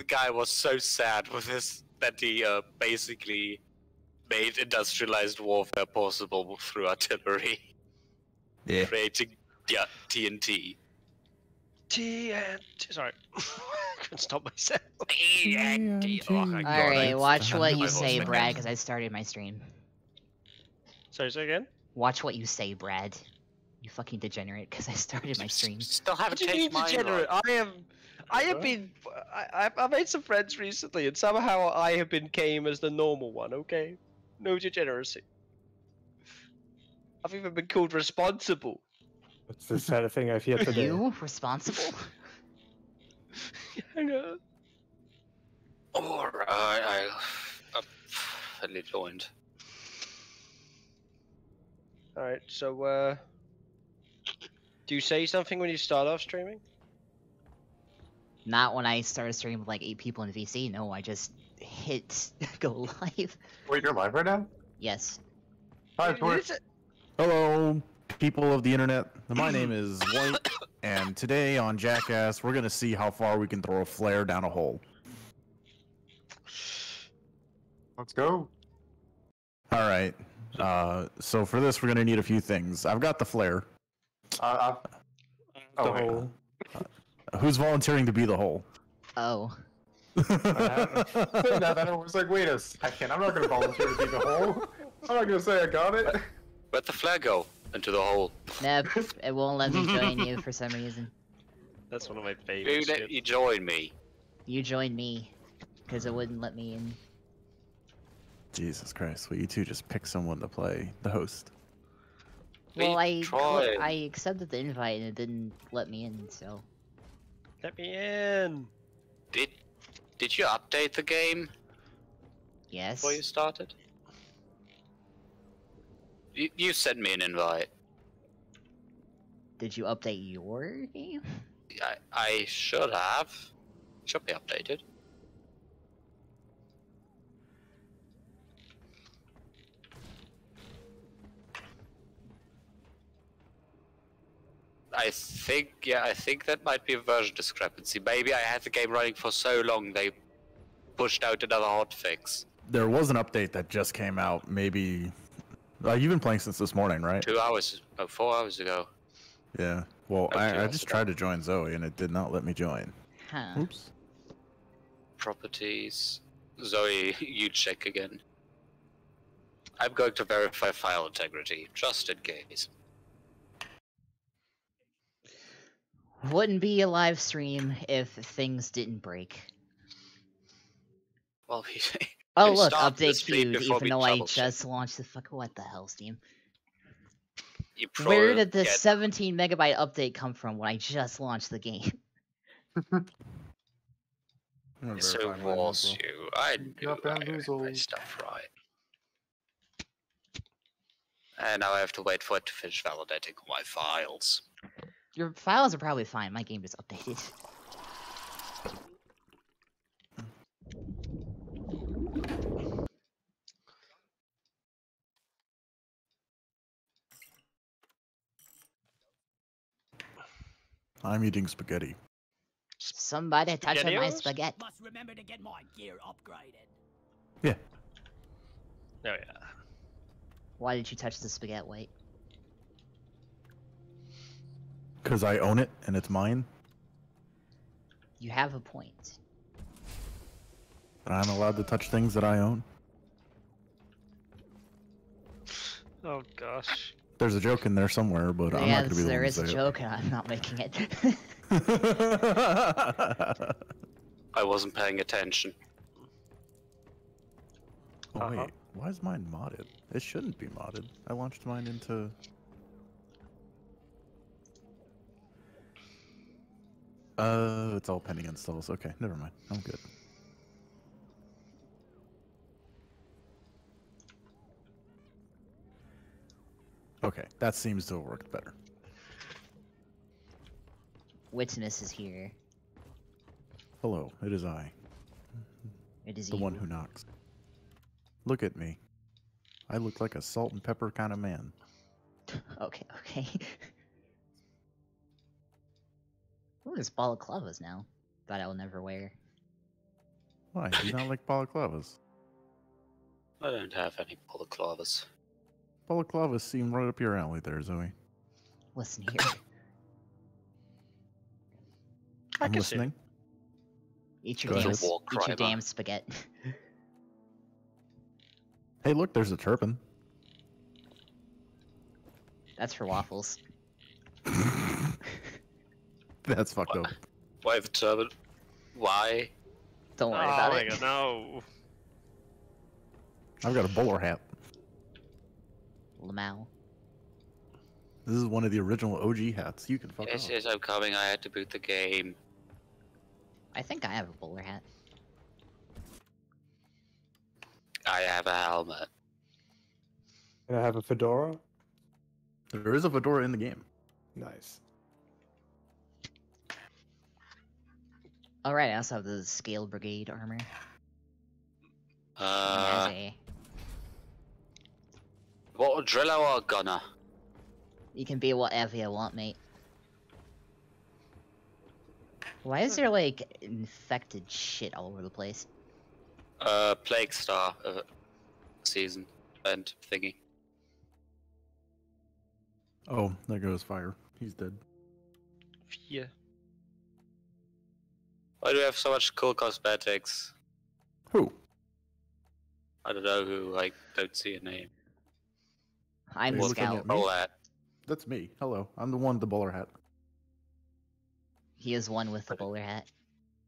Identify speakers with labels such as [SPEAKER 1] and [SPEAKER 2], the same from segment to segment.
[SPEAKER 1] the guy was so sad with this that he uh, basically made industrialized warfare possible through artillery,
[SPEAKER 2] Yeah.
[SPEAKER 1] creating yeah, TNT.
[SPEAKER 3] TNT. Sorry. Couldn't stop myself.
[SPEAKER 1] TNT. Oh my god.
[SPEAKER 4] Alright,
[SPEAKER 2] I-
[SPEAKER 4] watch what you say, Brad, because I started my stream.
[SPEAKER 3] Sorry, say again?
[SPEAKER 4] Watch what you say, Brad. You fucking degenerate, because I started my stream.
[SPEAKER 1] Still
[SPEAKER 3] What
[SPEAKER 1] haven't
[SPEAKER 3] do you mean
[SPEAKER 1] changed mine.
[SPEAKER 3] degenerate?
[SPEAKER 1] right?
[SPEAKER 3] I am. I have been. I, I, I made some friends recently, and somehow I have been came as the normal one. Okay, no degeneracy. I've even been called responsible.
[SPEAKER 2] That's the saddest thing I've yet to do.
[SPEAKER 4] You responsible?
[SPEAKER 3] I know.
[SPEAKER 1] Alright, I, I finally joined.
[SPEAKER 3] All right, so uh, do you say something when you start off streaming?
[SPEAKER 4] Not when I started streaming with like eight people in VC. No, I just hit go live.
[SPEAKER 5] Wait, you're live right now?
[SPEAKER 4] Yes.
[SPEAKER 5] Hi,
[SPEAKER 3] Is
[SPEAKER 5] Tor.
[SPEAKER 3] it-
[SPEAKER 2] Hello, people of the internet. My name is White, and today on Jackass, we're gonna see how far we can throw a flare down a hole.
[SPEAKER 5] Let's go.
[SPEAKER 2] All right. Uh, so for this, we're gonna need a few things. I've got the flare.
[SPEAKER 5] Uh, I,
[SPEAKER 2] The
[SPEAKER 5] oh, wait.
[SPEAKER 2] hole. Who's volunteering to be the hole?
[SPEAKER 4] Oh.
[SPEAKER 5] Saying that, I was like, wait a second. I'm not going to volunteer to be the hole. I'm not going to say I got it.
[SPEAKER 1] Where'd the flare go? Into the hole.
[SPEAKER 4] Nope, it won't let me join you for some reason.
[SPEAKER 3] That's one of my
[SPEAKER 1] Who
[SPEAKER 3] favorites.
[SPEAKER 1] let you join me?
[SPEAKER 4] You join me, because it wouldn't let me in.
[SPEAKER 2] Jesus Christ! Will you two just pick someone to play the host?
[SPEAKER 4] Well,
[SPEAKER 1] We
[SPEAKER 4] I
[SPEAKER 1] tried.
[SPEAKER 4] I accepted the invite and it didn't let me in, so.
[SPEAKER 3] Let me in.
[SPEAKER 1] Did did you update the game
[SPEAKER 4] Yes.
[SPEAKER 1] before you started? You, you sent me an invite.
[SPEAKER 4] Did you update your game?
[SPEAKER 1] I, I should have. Should be updated. I think, yeah, I think that might be a version discrepancy. Maybe I had the game running for so long they pushed out another hotfix.
[SPEAKER 2] There was an update that just came out. Maybe uh, you've been playing since this morning, right?
[SPEAKER 1] Two hours, four hours ago.
[SPEAKER 2] Yeah. Well,
[SPEAKER 1] Oh, two
[SPEAKER 2] I, I just
[SPEAKER 1] ago.
[SPEAKER 2] tried to join Zoe and it did not let me join.
[SPEAKER 4] Huh.
[SPEAKER 2] Oops.
[SPEAKER 1] Properties. Zoe, you check again. I'm going to verify file integrity, just in case.
[SPEAKER 4] Wouldn't be a live stream if things didn't break.
[SPEAKER 1] Well, we,
[SPEAKER 4] Oh look, update
[SPEAKER 1] stream
[SPEAKER 4] queued, even though I just launched the fuck. What the hell, Steam?
[SPEAKER 1] you
[SPEAKER 4] Where did the
[SPEAKER 1] get-
[SPEAKER 4] 17 megabyte update come from when I just launched the game?
[SPEAKER 2] I'm
[SPEAKER 1] So
[SPEAKER 2] verify
[SPEAKER 1] was you. I knew
[SPEAKER 5] got
[SPEAKER 1] I had my
[SPEAKER 5] bamboozled.
[SPEAKER 1] stuff right. And now I have to wait for it to finish validating all my files.
[SPEAKER 4] Your files are probably fine. My game just updated.
[SPEAKER 2] I'm eating spaghetti.
[SPEAKER 4] Somebody touching my spaghetti.
[SPEAKER 6] Must remember to get my gear upgraded.
[SPEAKER 2] Yeah.
[SPEAKER 3] Oh yeah.
[SPEAKER 4] Why did you touch the spaghetti white?
[SPEAKER 2] Because I own it and it's mine,
[SPEAKER 4] You have a point.
[SPEAKER 2] But I'm allowed to touch things that I own.
[SPEAKER 3] Oh gosh.
[SPEAKER 2] There's a joke in there somewhere, but I'm not going to be the
[SPEAKER 4] there
[SPEAKER 2] one
[SPEAKER 4] is
[SPEAKER 2] to
[SPEAKER 4] a
[SPEAKER 2] say
[SPEAKER 4] joke, and I'm not making it.
[SPEAKER 2] it.
[SPEAKER 1] I wasn't paying attention.
[SPEAKER 2] oh,
[SPEAKER 3] Uh-huh.
[SPEAKER 2] wait, why is mine modded? It shouldn't be modded. I launched mine into. Uh, it's all pending installs. Okay, never mind. I'm good. Okay, that seems to have worked better.
[SPEAKER 4] Witness is here.
[SPEAKER 2] Hello, it is I,
[SPEAKER 4] It is
[SPEAKER 2] the
[SPEAKER 4] you.
[SPEAKER 2] one who knocks. Look at me. I look like a salt and pepper kind of man.
[SPEAKER 4] Okay, okay. Ooh, there's balaclavas now. That I will never wear.
[SPEAKER 2] Why? Do you not like balaclavas?
[SPEAKER 1] I don't have any balaclavas.
[SPEAKER 2] Balaclavas seem right up your alley there, Zoe.
[SPEAKER 4] Listen here.
[SPEAKER 3] I
[SPEAKER 2] I'm
[SPEAKER 3] can see
[SPEAKER 2] listening.
[SPEAKER 4] Eat your damn,
[SPEAKER 2] ahead.
[SPEAKER 4] s-
[SPEAKER 1] War
[SPEAKER 4] eat your damn spaghetti.
[SPEAKER 2] Hey, look, there's a turpin.
[SPEAKER 4] That's for waffles.
[SPEAKER 2] That's fucked
[SPEAKER 1] What?
[SPEAKER 2] up.
[SPEAKER 1] Why the turban? Why?
[SPEAKER 4] Don't worry
[SPEAKER 3] oh
[SPEAKER 4] about
[SPEAKER 3] my
[SPEAKER 4] it.
[SPEAKER 3] god, no.
[SPEAKER 2] I've got a bowler hat.
[SPEAKER 4] Lamau.
[SPEAKER 2] This is one of the original OG hats. You can fuck
[SPEAKER 1] Yes,
[SPEAKER 2] off.
[SPEAKER 1] yes, I'm coming. I had to boot the game.
[SPEAKER 4] I think I have a bowler hat.
[SPEAKER 1] I have a helmet.
[SPEAKER 5] And I have a fedora.
[SPEAKER 2] There is a fedora in the game.
[SPEAKER 5] Nice.
[SPEAKER 4] Alright, I also have the Scale Brigade armor.
[SPEAKER 1] Uh,
[SPEAKER 4] Nazi.
[SPEAKER 1] what driller or gunner?
[SPEAKER 4] You can be whatever you want, mate. Why is there like infected shit all over the place?
[SPEAKER 1] Uh, Plague Star uh, season event thingy.
[SPEAKER 2] Oh, there goes fire. He's dead.
[SPEAKER 3] Yeah.
[SPEAKER 1] Why do we have so much cool cosmetics?
[SPEAKER 2] Who?
[SPEAKER 1] I don't know who. I don't see a name.
[SPEAKER 4] I'm
[SPEAKER 2] Hey, looking
[SPEAKER 4] scout.
[SPEAKER 2] at me?
[SPEAKER 1] All that.
[SPEAKER 2] That's me. Hello. I'm the one with the bowler hat.
[SPEAKER 4] He is one with the bowler hat.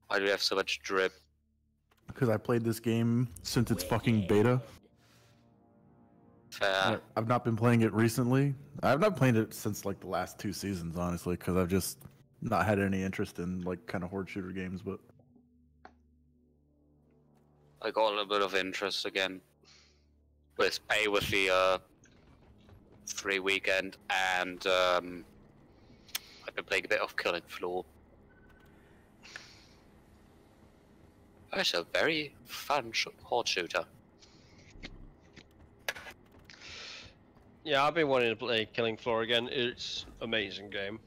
[SPEAKER 1] Why do we have so much drip?
[SPEAKER 2] Because I played this game since its fucking beta.
[SPEAKER 1] Fair.
[SPEAKER 2] I've not been playing it recently. I've not played it since like the last two seasons, honestly, because I've just not had any interest in like kind of horde shooter games. But
[SPEAKER 1] I got a little bit of interest again. With pay with the uh, free weekend, and um, I've been playing a bit of Killing Floor. It's a very fun sh- horde shooter.
[SPEAKER 3] Yeah, I've been wanting to play Killing Floor again. It's amazing game.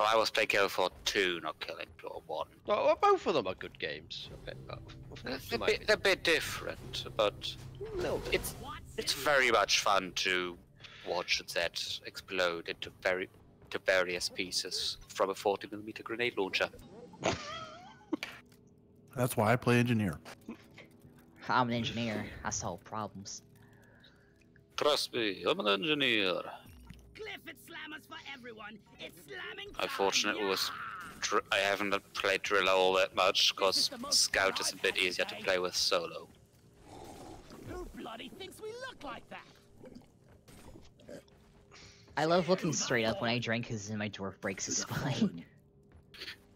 [SPEAKER 1] Well, I was playing Killing Floor 2, not Killing Floor 1.
[SPEAKER 3] Oh, well, both of them are good games. Okay, well, of
[SPEAKER 1] They're a bit, they're a bit different, but
[SPEAKER 3] No,
[SPEAKER 1] it's it's very much fun to watch that explode into very to various pieces from a 40 millimeter grenade launcher.
[SPEAKER 2] that's why I play engineer.
[SPEAKER 4] I'm an engineer. I solve problems.
[SPEAKER 1] Trust me, I'm an engineer.
[SPEAKER 6] Glyphid slammers for everyone. It's slamming
[SPEAKER 1] I
[SPEAKER 6] time,
[SPEAKER 1] fortunately was! Dr- I haven't played Driller all that much because Scout is a bit easier to play with solo.
[SPEAKER 6] Who bloody thinks we look like that?
[SPEAKER 4] I love looking straight up when I drink because then my dwarf breaks his spine.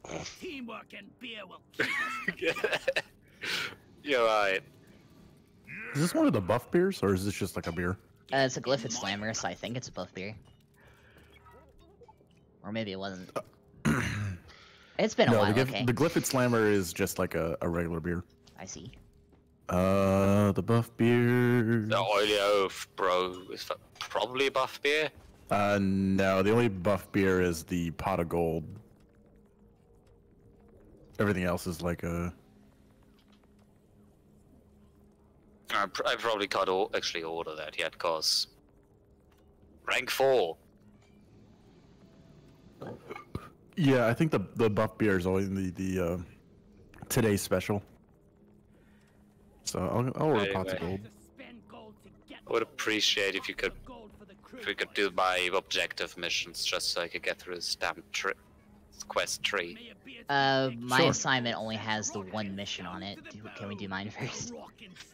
[SPEAKER 6] Teamwork and beer will keep us
[SPEAKER 1] You're right.
[SPEAKER 2] Is this one of the buff beers, or is this just like a beer?
[SPEAKER 4] Uh, it's a Glyphid Slammer, so I think it's a buff beer. Or maybe it wasn't. It's been a
[SPEAKER 2] no,
[SPEAKER 4] while,
[SPEAKER 2] the, Glyph-
[SPEAKER 4] okay.
[SPEAKER 2] the Glyphid Slammer is just like a, a regular beer.
[SPEAKER 4] I see.
[SPEAKER 2] Uh, the buff beer.
[SPEAKER 1] The Oily oaf, bro, is f- probably a buff beer.
[SPEAKER 2] Uh, no, the only buff beer is the pot of gold. Everything else is like a.
[SPEAKER 1] I, pr- I probably can't actually order that yet because rank four.
[SPEAKER 2] Yeah, I think the the buff beer is always the the uh, today's special. So I'll, I'll order pots of gold.
[SPEAKER 6] to spend gold to get
[SPEAKER 1] I would appreciate if you could
[SPEAKER 6] gold for the crew.
[SPEAKER 1] if we could do my objective missions just so I could get through this damn tri- quest tree.
[SPEAKER 6] May it be its
[SPEAKER 4] Uh, my
[SPEAKER 2] Sure.
[SPEAKER 4] assignment only has the one mission on it. Do, can we do mine first?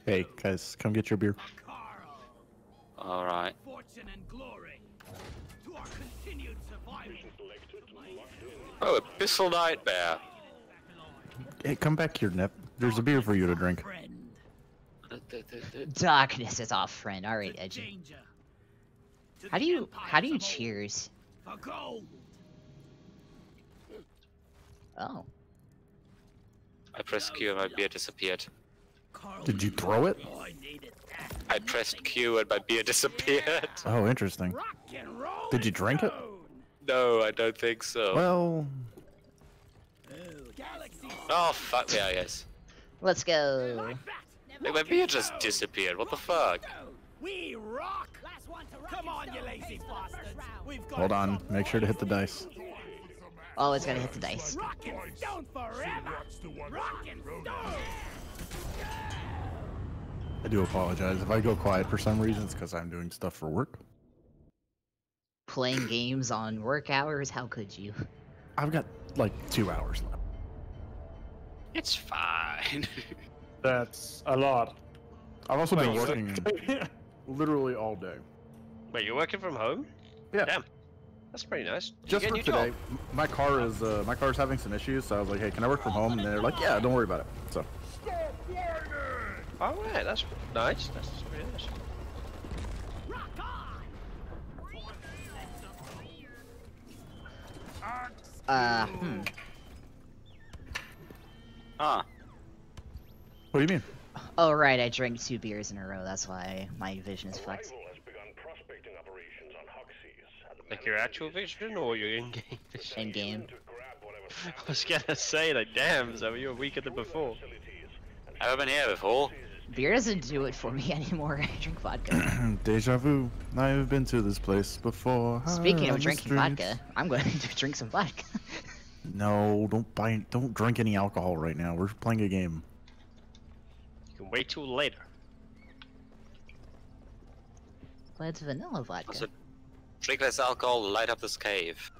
[SPEAKER 2] Hey guys, come get your beer.
[SPEAKER 6] Carl.
[SPEAKER 1] Oh, Abyssal Nightmare.
[SPEAKER 2] Hey, come back here, Nep. There's a beer for you to drink.
[SPEAKER 4] Darkness is our friend. All right, Edgy. How do you how do you
[SPEAKER 6] empires of old.
[SPEAKER 4] cheers?
[SPEAKER 6] For gold.
[SPEAKER 4] Oh,
[SPEAKER 1] I pressed Q and my beer disappeared.
[SPEAKER 2] Did you throw it?
[SPEAKER 6] I needed that.
[SPEAKER 1] I pressed Q and my beer disappeared.
[SPEAKER 2] Oh, interesting.
[SPEAKER 6] Rock and roll.
[SPEAKER 2] Did you drink it?
[SPEAKER 6] Stone.
[SPEAKER 1] No, I don't think so.
[SPEAKER 2] Well,
[SPEAKER 6] Galaxy
[SPEAKER 1] Oh fuck yeah, yes.
[SPEAKER 4] Let's go.
[SPEAKER 6] Like that.
[SPEAKER 1] My beer just disappeared. What the fuck?
[SPEAKER 6] We rock. Come on, you lazy bastards. We've got
[SPEAKER 2] Hold on. Make sure to hit the dice.
[SPEAKER 4] Always gotta hit the dice.
[SPEAKER 6] Rock and stone forever. Rock and stone.
[SPEAKER 2] I do apologize. If I go quiet for some reason, it's because I'm doing stuff for work.
[SPEAKER 4] Playing games on work hours? How could you?
[SPEAKER 2] I've got like two hours left.
[SPEAKER 1] It's fine.
[SPEAKER 5] That's a lot.
[SPEAKER 2] I've also been
[SPEAKER 5] Wait, so-
[SPEAKER 2] working literally all day.
[SPEAKER 3] Wait, you're working from home?
[SPEAKER 2] Yeah.
[SPEAKER 3] Damn. That's pretty nice. Did you
[SPEAKER 2] Just
[SPEAKER 3] get
[SPEAKER 2] for today,
[SPEAKER 3] job?
[SPEAKER 2] my car is uh, my car's having some issues, so I was like, "Hey, can I work from home?" And they're like, "Yeah, don't worry about it." So
[SPEAKER 3] Oh, yeah, that's nice. That's pretty nice.
[SPEAKER 4] Uh, hmm.
[SPEAKER 1] ah,
[SPEAKER 2] what do you mean?
[SPEAKER 4] Oh, right, I drank two beers in a row. That's why my vision is fucked.
[SPEAKER 3] Like your actual vision or your in-game vision?
[SPEAKER 4] In game.
[SPEAKER 3] I was gonna say, like, damn, so you were weaker than before.
[SPEAKER 1] have I been here before?
[SPEAKER 4] Beer doesn't do it for me anymore. I drink vodka.
[SPEAKER 2] Deja vu. I've been to this place before.
[SPEAKER 4] Speaking
[SPEAKER 2] on
[SPEAKER 4] of
[SPEAKER 2] the
[SPEAKER 4] drinking
[SPEAKER 2] streets.
[SPEAKER 4] vodka, I'm going to drink some vodka.
[SPEAKER 2] No, don't buy. Don't drink any alcohol right now. We're playing a game.
[SPEAKER 3] You can wait till later.
[SPEAKER 4] but it's vanilla vodka.
[SPEAKER 1] Also, drink less alcohol, light up this cave.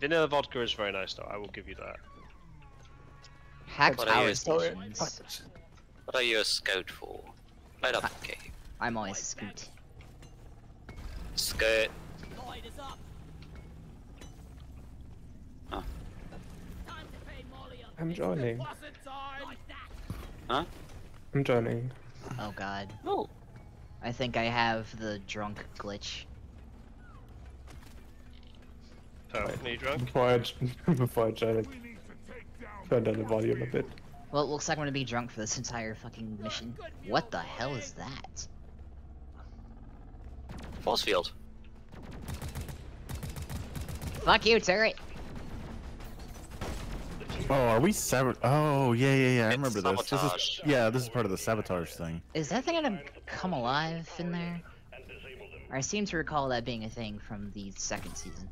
[SPEAKER 3] Vanilla vodka is very nice, though. I will give you that.
[SPEAKER 4] Hack
[SPEAKER 1] What
[SPEAKER 4] power stations.
[SPEAKER 1] What are you a scout for? Light up the cave.
[SPEAKER 4] I'm always a scoot.
[SPEAKER 1] Skirt.
[SPEAKER 6] Light.
[SPEAKER 1] Oh.
[SPEAKER 6] Time to pay Molly up.
[SPEAKER 5] I'm joining.
[SPEAKER 6] Deposit time. Like that.
[SPEAKER 1] Huh?
[SPEAKER 5] I'm joining.
[SPEAKER 4] Oh god.
[SPEAKER 1] Oh.
[SPEAKER 4] I think I have the drunk glitch.
[SPEAKER 3] Permanently drunk.
[SPEAKER 5] Before I, before I join it, turn down the volume a bit.
[SPEAKER 4] Well, it looks like I'm gonna be drunk for this entire fucking mission. What the hell is that?
[SPEAKER 1] Force field.
[SPEAKER 4] Fuck you, turret!
[SPEAKER 2] Oh, are we sabot? Oh, yeah, yeah, yeah. I
[SPEAKER 1] It's
[SPEAKER 2] remember this. This is yeah. This is part of the sabotage thing.
[SPEAKER 4] Is that thing gonna come alive in there? I seem to recall that being a thing from the second season.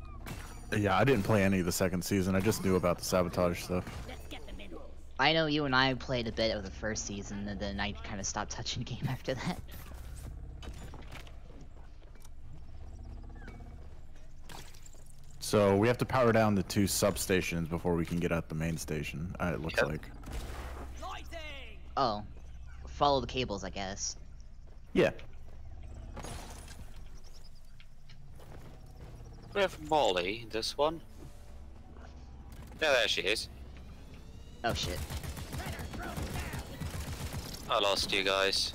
[SPEAKER 2] Yeah, I didn't play any of the second season. I just knew about the sabotage stuff.
[SPEAKER 4] I know you and I played a bit of the first season, and then I kind of stopped touching the game after that.
[SPEAKER 2] So we have to power down the two substations before we can get at the main station. Uh, it looks
[SPEAKER 1] Yep.
[SPEAKER 2] like.
[SPEAKER 4] Oh, follow the cables, I guess.
[SPEAKER 2] Yeah.
[SPEAKER 1] We have Molly, this one. Yeah, there she is.
[SPEAKER 4] Oh shit.
[SPEAKER 1] I lost you guys.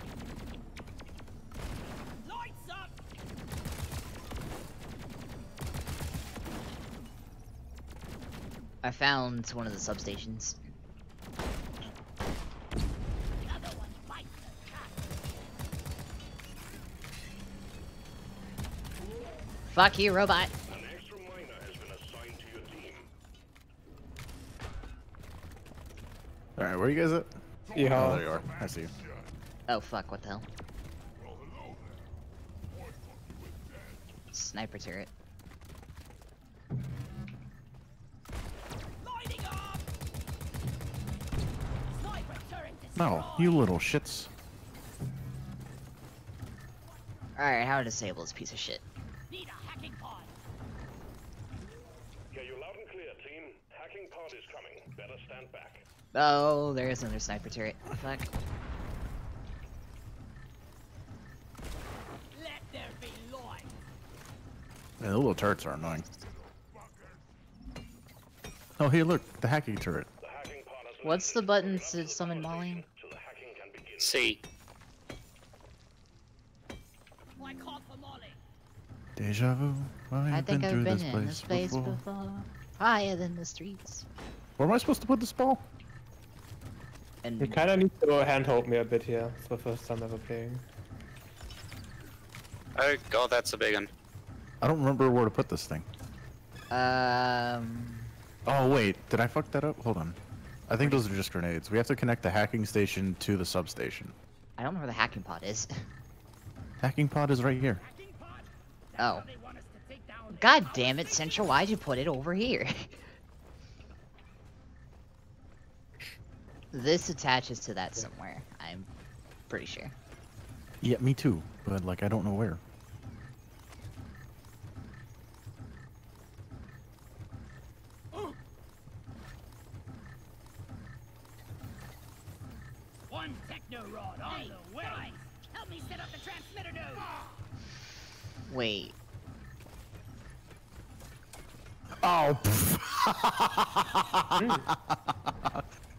[SPEAKER 4] I found one of the substations.
[SPEAKER 6] The other one bites the cat.
[SPEAKER 4] Fuck you, robot!
[SPEAKER 2] All right, where are you guys at?
[SPEAKER 5] Yeah.
[SPEAKER 2] Oh, there you are. I see you.
[SPEAKER 4] Oh fuck, what the hell? Sniper turret.
[SPEAKER 6] Lighting up. Sniper turret
[SPEAKER 2] No, you little shits.
[SPEAKER 4] Alright, how to disable this piece of shit?
[SPEAKER 6] Need a hacking pod.
[SPEAKER 7] Yeah, you loud and clear, team. Hacking pod is coming. Better stand back.
[SPEAKER 4] Oh, there's another sniper turret. Fuck.
[SPEAKER 6] Let there be light.
[SPEAKER 2] Yeah, the little turrets are annoying. Oh, hey, look, the hacking turret.
[SPEAKER 7] The hacking
[SPEAKER 4] What's the button to summon Molly?
[SPEAKER 7] so the hacking can begin.
[SPEAKER 1] See.
[SPEAKER 6] Call for Molly.
[SPEAKER 2] Deja vu. I've
[SPEAKER 4] I think
[SPEAKER 2] been
[SPEAKER 4] I've been
[SPEAKER 2] this
[SPEAKER 4] in
[SPEAKER 2] place
[SPEAKER 4] this place
[SPEAKER 2] before.
[SPEAKER 4] before. Higher than the streets.
[SPEAKER 2] Where am I supposed to put this ball?
[SPEAKER 5] You kind of need to handhold me a bit here. It's the first time ever playing.
[SPEAKER 1] Oh god, that's a big one.
[SPEAKER 2] I don't remember where to put this thing.
[SPEAKER 4] um,
[SPEAKER 2] Oh wait, did I fuck that up? Hold on. I think those are just grenades. We have to connect the hacking station to the substation.
[SPEAKER 4] I don't know where the hacking pod is.
[SPEAKER 2] Hacking pod is right here.
[SPEAKER 4] Oh. God damn it, Central, why'd you put it over here? this attaches to that somewhere, I'm pretty sure.
[SPEAKER 2] Yeah, me too. But like, I don't know where.
[SPEAKER 6] One techno rod on the way. Help me set up the transmitter node.
[SPEAKER 4] Wait,
[SPEAKER 2] Oh. Hmm.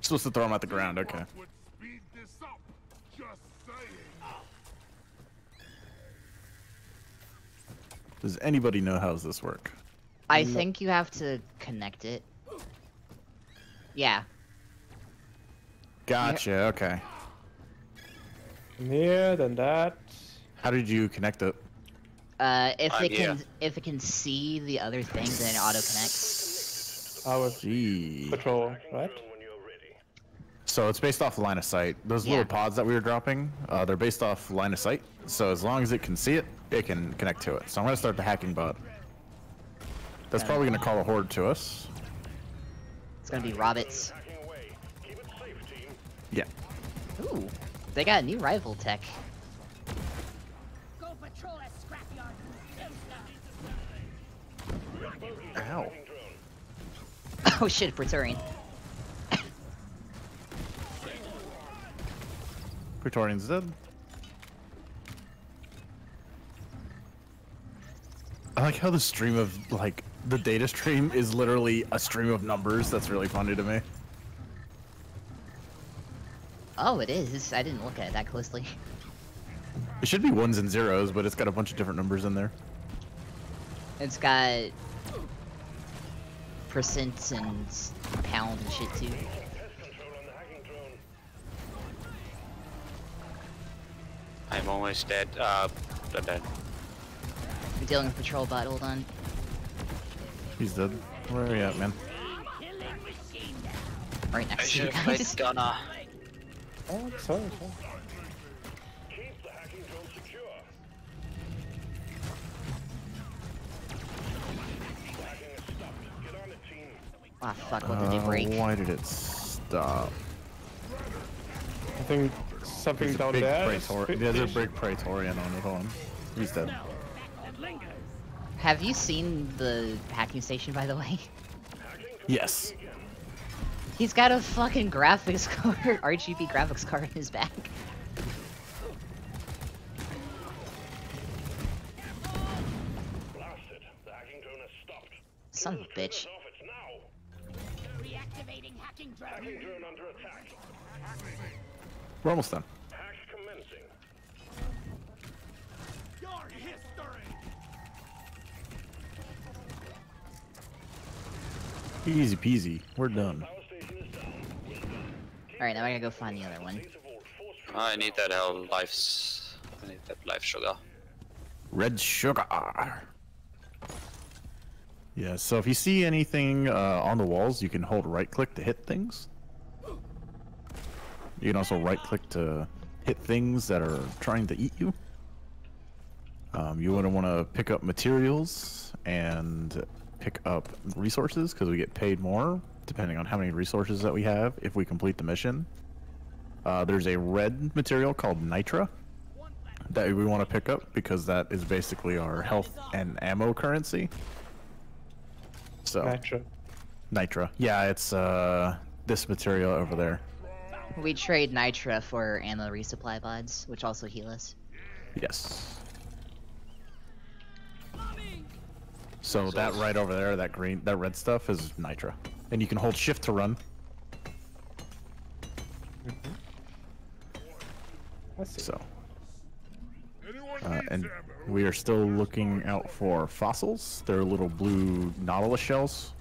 [SPEAKER 2] Supposed to throw him at the ground. Okay.
[SPEAKER 8] Would speed this up. Just saying.
[SPEAKER 2] Does anybody know how does this work?
[SPEAKER 4] I think you have to connect it. Yeah,
[SPEAKER 2] Gotcha. Okay.
[SPEAKER 9] From here, then that.
[SPEAKER 2] How did you connect it?
[SPEAKER 4] uh, if
[SPEAKER 1] I'm
[SPEAKER 4] it can,
[SPEAKER 1] here.
[SPEAKER 4] if it can see the other thing, then it auto connects.
[SPEAKER 9] I was
[SPEAKER 2] Gee.
[SPEAKER 9] patrol, right?
[SPEAKER 7] When you're ready.
[SPEAKER 2] So it's based off line of sight. Those
[SPEAKER 4] Yeah.
[SPEAKER 2] little pods that we were dropping, uh, they're based off line of sight. So as long as it can see it, it can connect to it. So I'm gonna start the hacking bot. That's probably gonna call a horde to us.
[SPEAKER 4] It's gonna be Robots.
[SPEAKER 7] Hacking away. Keep it safe, team.
[SPEAKER 2] Yeah.
[SPEAKER 4] Ooh, they got a new rival tech.
[SPEAKER 6] Go patrol that scrapyard.
[SPEAKER 2] Ow.
[SPEAKER 4] Oh shit, Praetorian.
[SPEAKER 2] Praetorian's dead. I like how the stream of like the data stream is literally a stream of numbers. That's really funny to me.
[SPEAKER 4] Oh, it is. I didn't look at it that closely.
[SPEAKER 2] It should be ones and zeros, but it's got a bunch of different numbers in there.
[SPEAKER 4] It's got percents and pound and shit too.
[SPEAKER 7] Test control on the hacking drone.
[SPEAKER 1] I'm almost dead. Uh, I'm dead.
[SPEAKER 4] We're dealing with patrol bot. Hold on.
[SPEAKER 2] He's dead. Where are you at, man?
[SPEAKER 4] Right
[SPEAKER 1] I
[SPEAKER 4] next to you
[SPEAKER 1] should have played
[SPEAKER 4] guys.
[SPEAKER 1] Gunner.
[SPEAKER 9] Oh, sorry, sorry.
[SPEAKER 7] Keep the hacking drone secure. Hacking is stopped. Get on it, team.
[SPEAKER 4] Ah, fuck! What did they
[SPEAKER 2] Uh,
[SPEAKER 4] break?
[SPEAKER 2] why did it stop?
[SPEAKER 9] I think something
[SPEAKER 2] There's a
[SPEAKER 9] down
[SPEAKER 2] big
[SPEAKER 9] there. is
[SPEAKER 2] Praetor- There's a big Praetorian on it. Hold on. He's dead.
[SPEAKER 4] Have you seen the hacking station, by the way?
[SPEAKER 2] Yes.
[SPEAKER 4] He's got a fucking graphics card, RGB graphics card in his back.
[SPEAKER 7] Blasted. The hacking drone has stopped.
[SPEAKER 4] Son of a bitch.
[SPEAKER 7] this off. It's now.
[SPEAKER 6] Reactivating hacking drone.
[SPEAKER 7] Hacking drone under attack.
[SPEAKER 2] We're almost done. Easy peasy. We're done.
[SPEAKER 7] Power station is down.
[SPEAKER 4] Alright, now I gotta go find the other one.
[SPEAKER 7] Please avoid force
[SPEAKER 1] I need that hell life's. I need that life sugar.
[SPEAKER 2] Red sugar. Yeah, so if you see anything uh, on the walls, you can hold right click to hit things. You can also right click to hit things that are trying to eat you. Um, you want to want to pick up materials and pick up resources because we get paid more depending on how many resources that we have if we complete the mission. Uh, there's a red material called Nitra that we want to pick up because that is basically our health and ammo currency. So
[SPEAKER 9] Nitro.
[SPEAKER 2] Nitra, yeah, it's uh this material over there.
[SPEAKER 4] We trade Nitra for ammo resupply pods, which also heal us.
[SPEAKER 2] Yes. So that right over there, that green, that red stuff is Nitra, and you can hold Shift to run.
[SPEAKER 9] Let's see.
[SPEAKER 2] So, uh, and we are still looking out for fossils. They're little blue nautilus shells.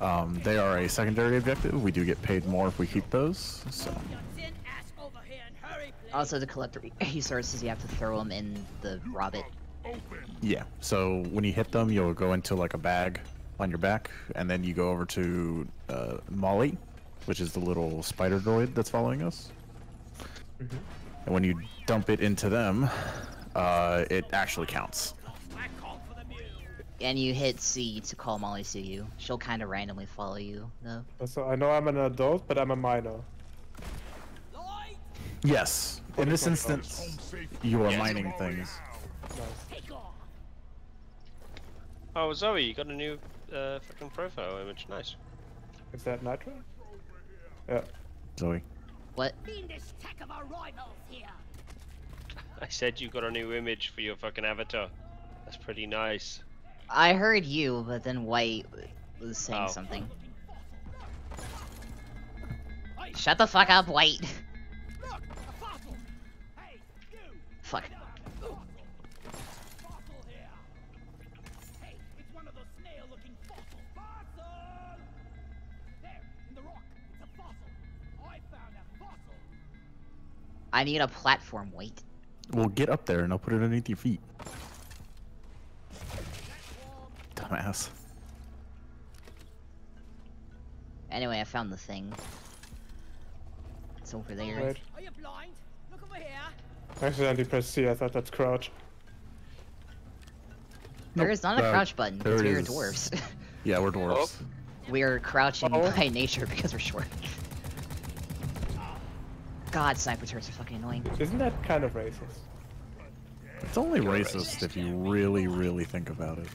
[SPEAKER 2] Um, they are a secondary objective. We do get paid more if we keep those. So,
[SPEAKER 6] Sin ass over here and hurry.
[SPEAKER 4] Also, to collect the resources, you have to throw them in the Robot.
[SPEAKER 8] Open.
[SPEAKER 2] yeah. So when you hit them, you'll go into like a bag, on your back, and then you go over to uh, Molly, which is the little spider droid that's following us. And when you dump it into them, uh, it actually counts.
[SPEAKER 4] And you hit C to call Molly to you. She'll kind of randomly follow you, though.
[SPEAKER 9] So I know I'm an adult, but I'm a minor.
[SPEAKER 2] Yes. In this instance, you are mining things.
[SPEAKER 9] Nice.
[SPEAKER 3] Oh, Zoe, you got a new uh, fucking profile image. Nice.
[SPEAKER 9] Is that Nitro? Yeah.
[SPEAKER 2] Zoe.
[SPEAKER 4] What?
[SPEAKER 6] Fiendish tech of our rivals here.
[SPEAKER 3] I said you got a new image for your fucking avatar. That's pretty nice.
[SPEAKER 4] I heard you, but then White was saying
[SPEAKER 3] Oh.
[SPEAKER 4] something. Shut the fuck up, White.
[SPEAKER 6] Look, a. Hey, you.
[SPEAKER 4] Fuck.
[SPEAKER 6] I
[SPEAKER 4] need a platform, White.
[SPEAKER 2] Well, get up there and I'll put it underneath your feet. Dumbass.
[SPEAKER 4] Anyway, I found the thing. It's over there.
[SPEAKER 9] Wait.
[SPEAKER 6] Are you blind? Look over here.
[SPEAKER 9] I accidentally pressed C. I thought that's crouch.
[SPEAKER 4] There
[SPEAKER 2] Nope.
[SPEAKER 4] is not a
[SPEAKER 2] Uh,
[SPEAKER 4] crouch button because
[SPEAKER 2] it
[SPEAKER 4] we are
[SPEAKER 2] is.
[SPEAKER 4] dwarves.
[SPEAKER 2] Yeah, we're dwarves.
[SPEAKER 4] we are crouching
[SPEAKER 9] Oh.
[SPEAKER 4] by nature because we're short. God, sniper turrets are fucking annoying.
[SPEAKER 9] Isn't that kind of racist?
[SPEAKER 2] It's only racist if you really, really think about it.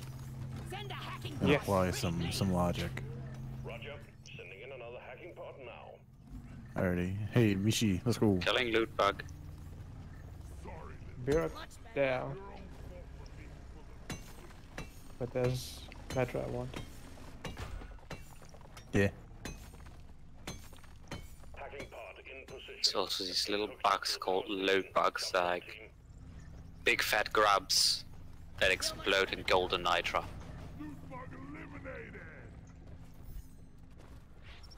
[SPEAKER 6] Send a hacking
[SPEAKER 2] And
[SPEAKER 9] Yes.
[SPEAKER 2] apply some some logic.
[SPEAKER 7] Roger. Sending in another hacking pod now.
[SPEAKER 2] Alrighty. Hey, Mishi, let's go.
[SPEAKER 1] Killing loot bug.
[SPEAKER 9] We're there. But there's Metro I want.
[SPEAKER 2] Yeah.
[SPEAKER 1] There's also these little bugs called loot bugs, like big fat grubs that explode in golden nitra.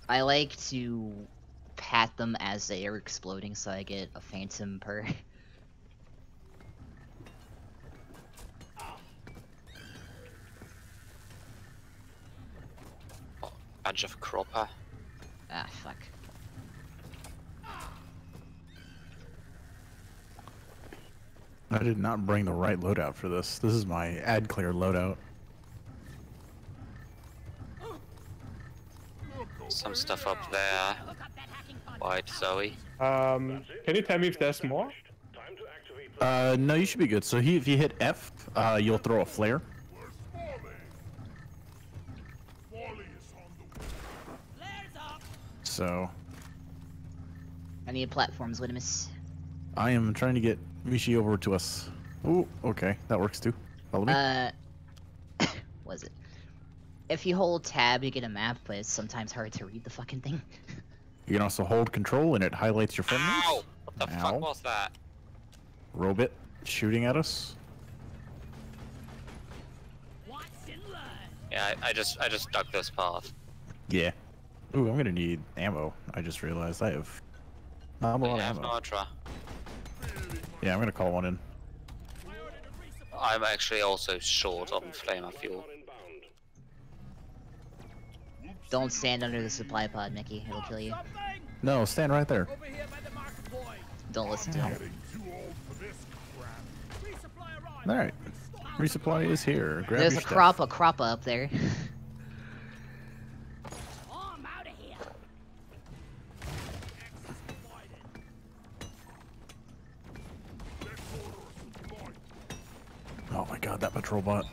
[SPEAKER 4] I like to pat them as they are exploding so I get a phantom per.
[SPEAKER 1] Bunch of cropper.
[SPEAKER 4] ah, fuck.
[SPEAKER 2] I did not bring the right loadout for this. This is my ad clear loadout.
[SPEAKER 1] Some stuff up there.
[SPEAKER 6] Look up that hacking pod.
[SPEAKER 1] White Zoe.
[SPEAKER 9] Um, can you tell me if there's more?
[SPEAKER 7] Time to activate
[SPEAKER 2] Uh, no, you should be good. So he, if you hit F, uh, you'll throw a flare. So
[SPEAKER 4] I need platforms, Wittimus.
[SPEAKER 2] I am trying to get Mishi over to us. Oh, okay, that works too. Follow me.
[SPEAKER 4] Uh, was it? If you hold tab, you get a map, but it's sometimes hard to read the fucking thing.
[SPEAKER 2] you can also hold control and it highlights your friendlies.
[SPEAKER 1] Ow! What the
[SPEAKER 2] Ow.
[SPEAKER 1] fuck was that?
[SPEAKER 2] Robit shooting at us.
[SPEAKER 6] Watch and learn.
[SPEAKER 1] Yeah, I, I just I just dug this path.
[SPEAKER 2] Yeah. Ooh, I'm gonna need ammo. I just realized I have not a
[SPEAKER 1] I
[SPEAKER 2] lot of
[SPEAKER 1] have
[SPEAKER 2] ammo.
[SPEAKER 1] nitra.
[SPEAKER 2] Yeah, I'm gonna call one in.
[SPEAKER 1] I'm actually also short on flamer fuel.
[SPEAKER 4] Don't stand under the supply pod, Mickey. It'll kill you.
[SPEAKER 2] No, stand right there.
[SPEAKER 6] over here by the market point.
[SPEAKER 4] Don't listen to him.
[SPEAKER 2] All right. Resupply is here. Grab
[SPEAKER 4] There's a crop, a crop up there.
[SPEAKER 2] god, that patrol bot.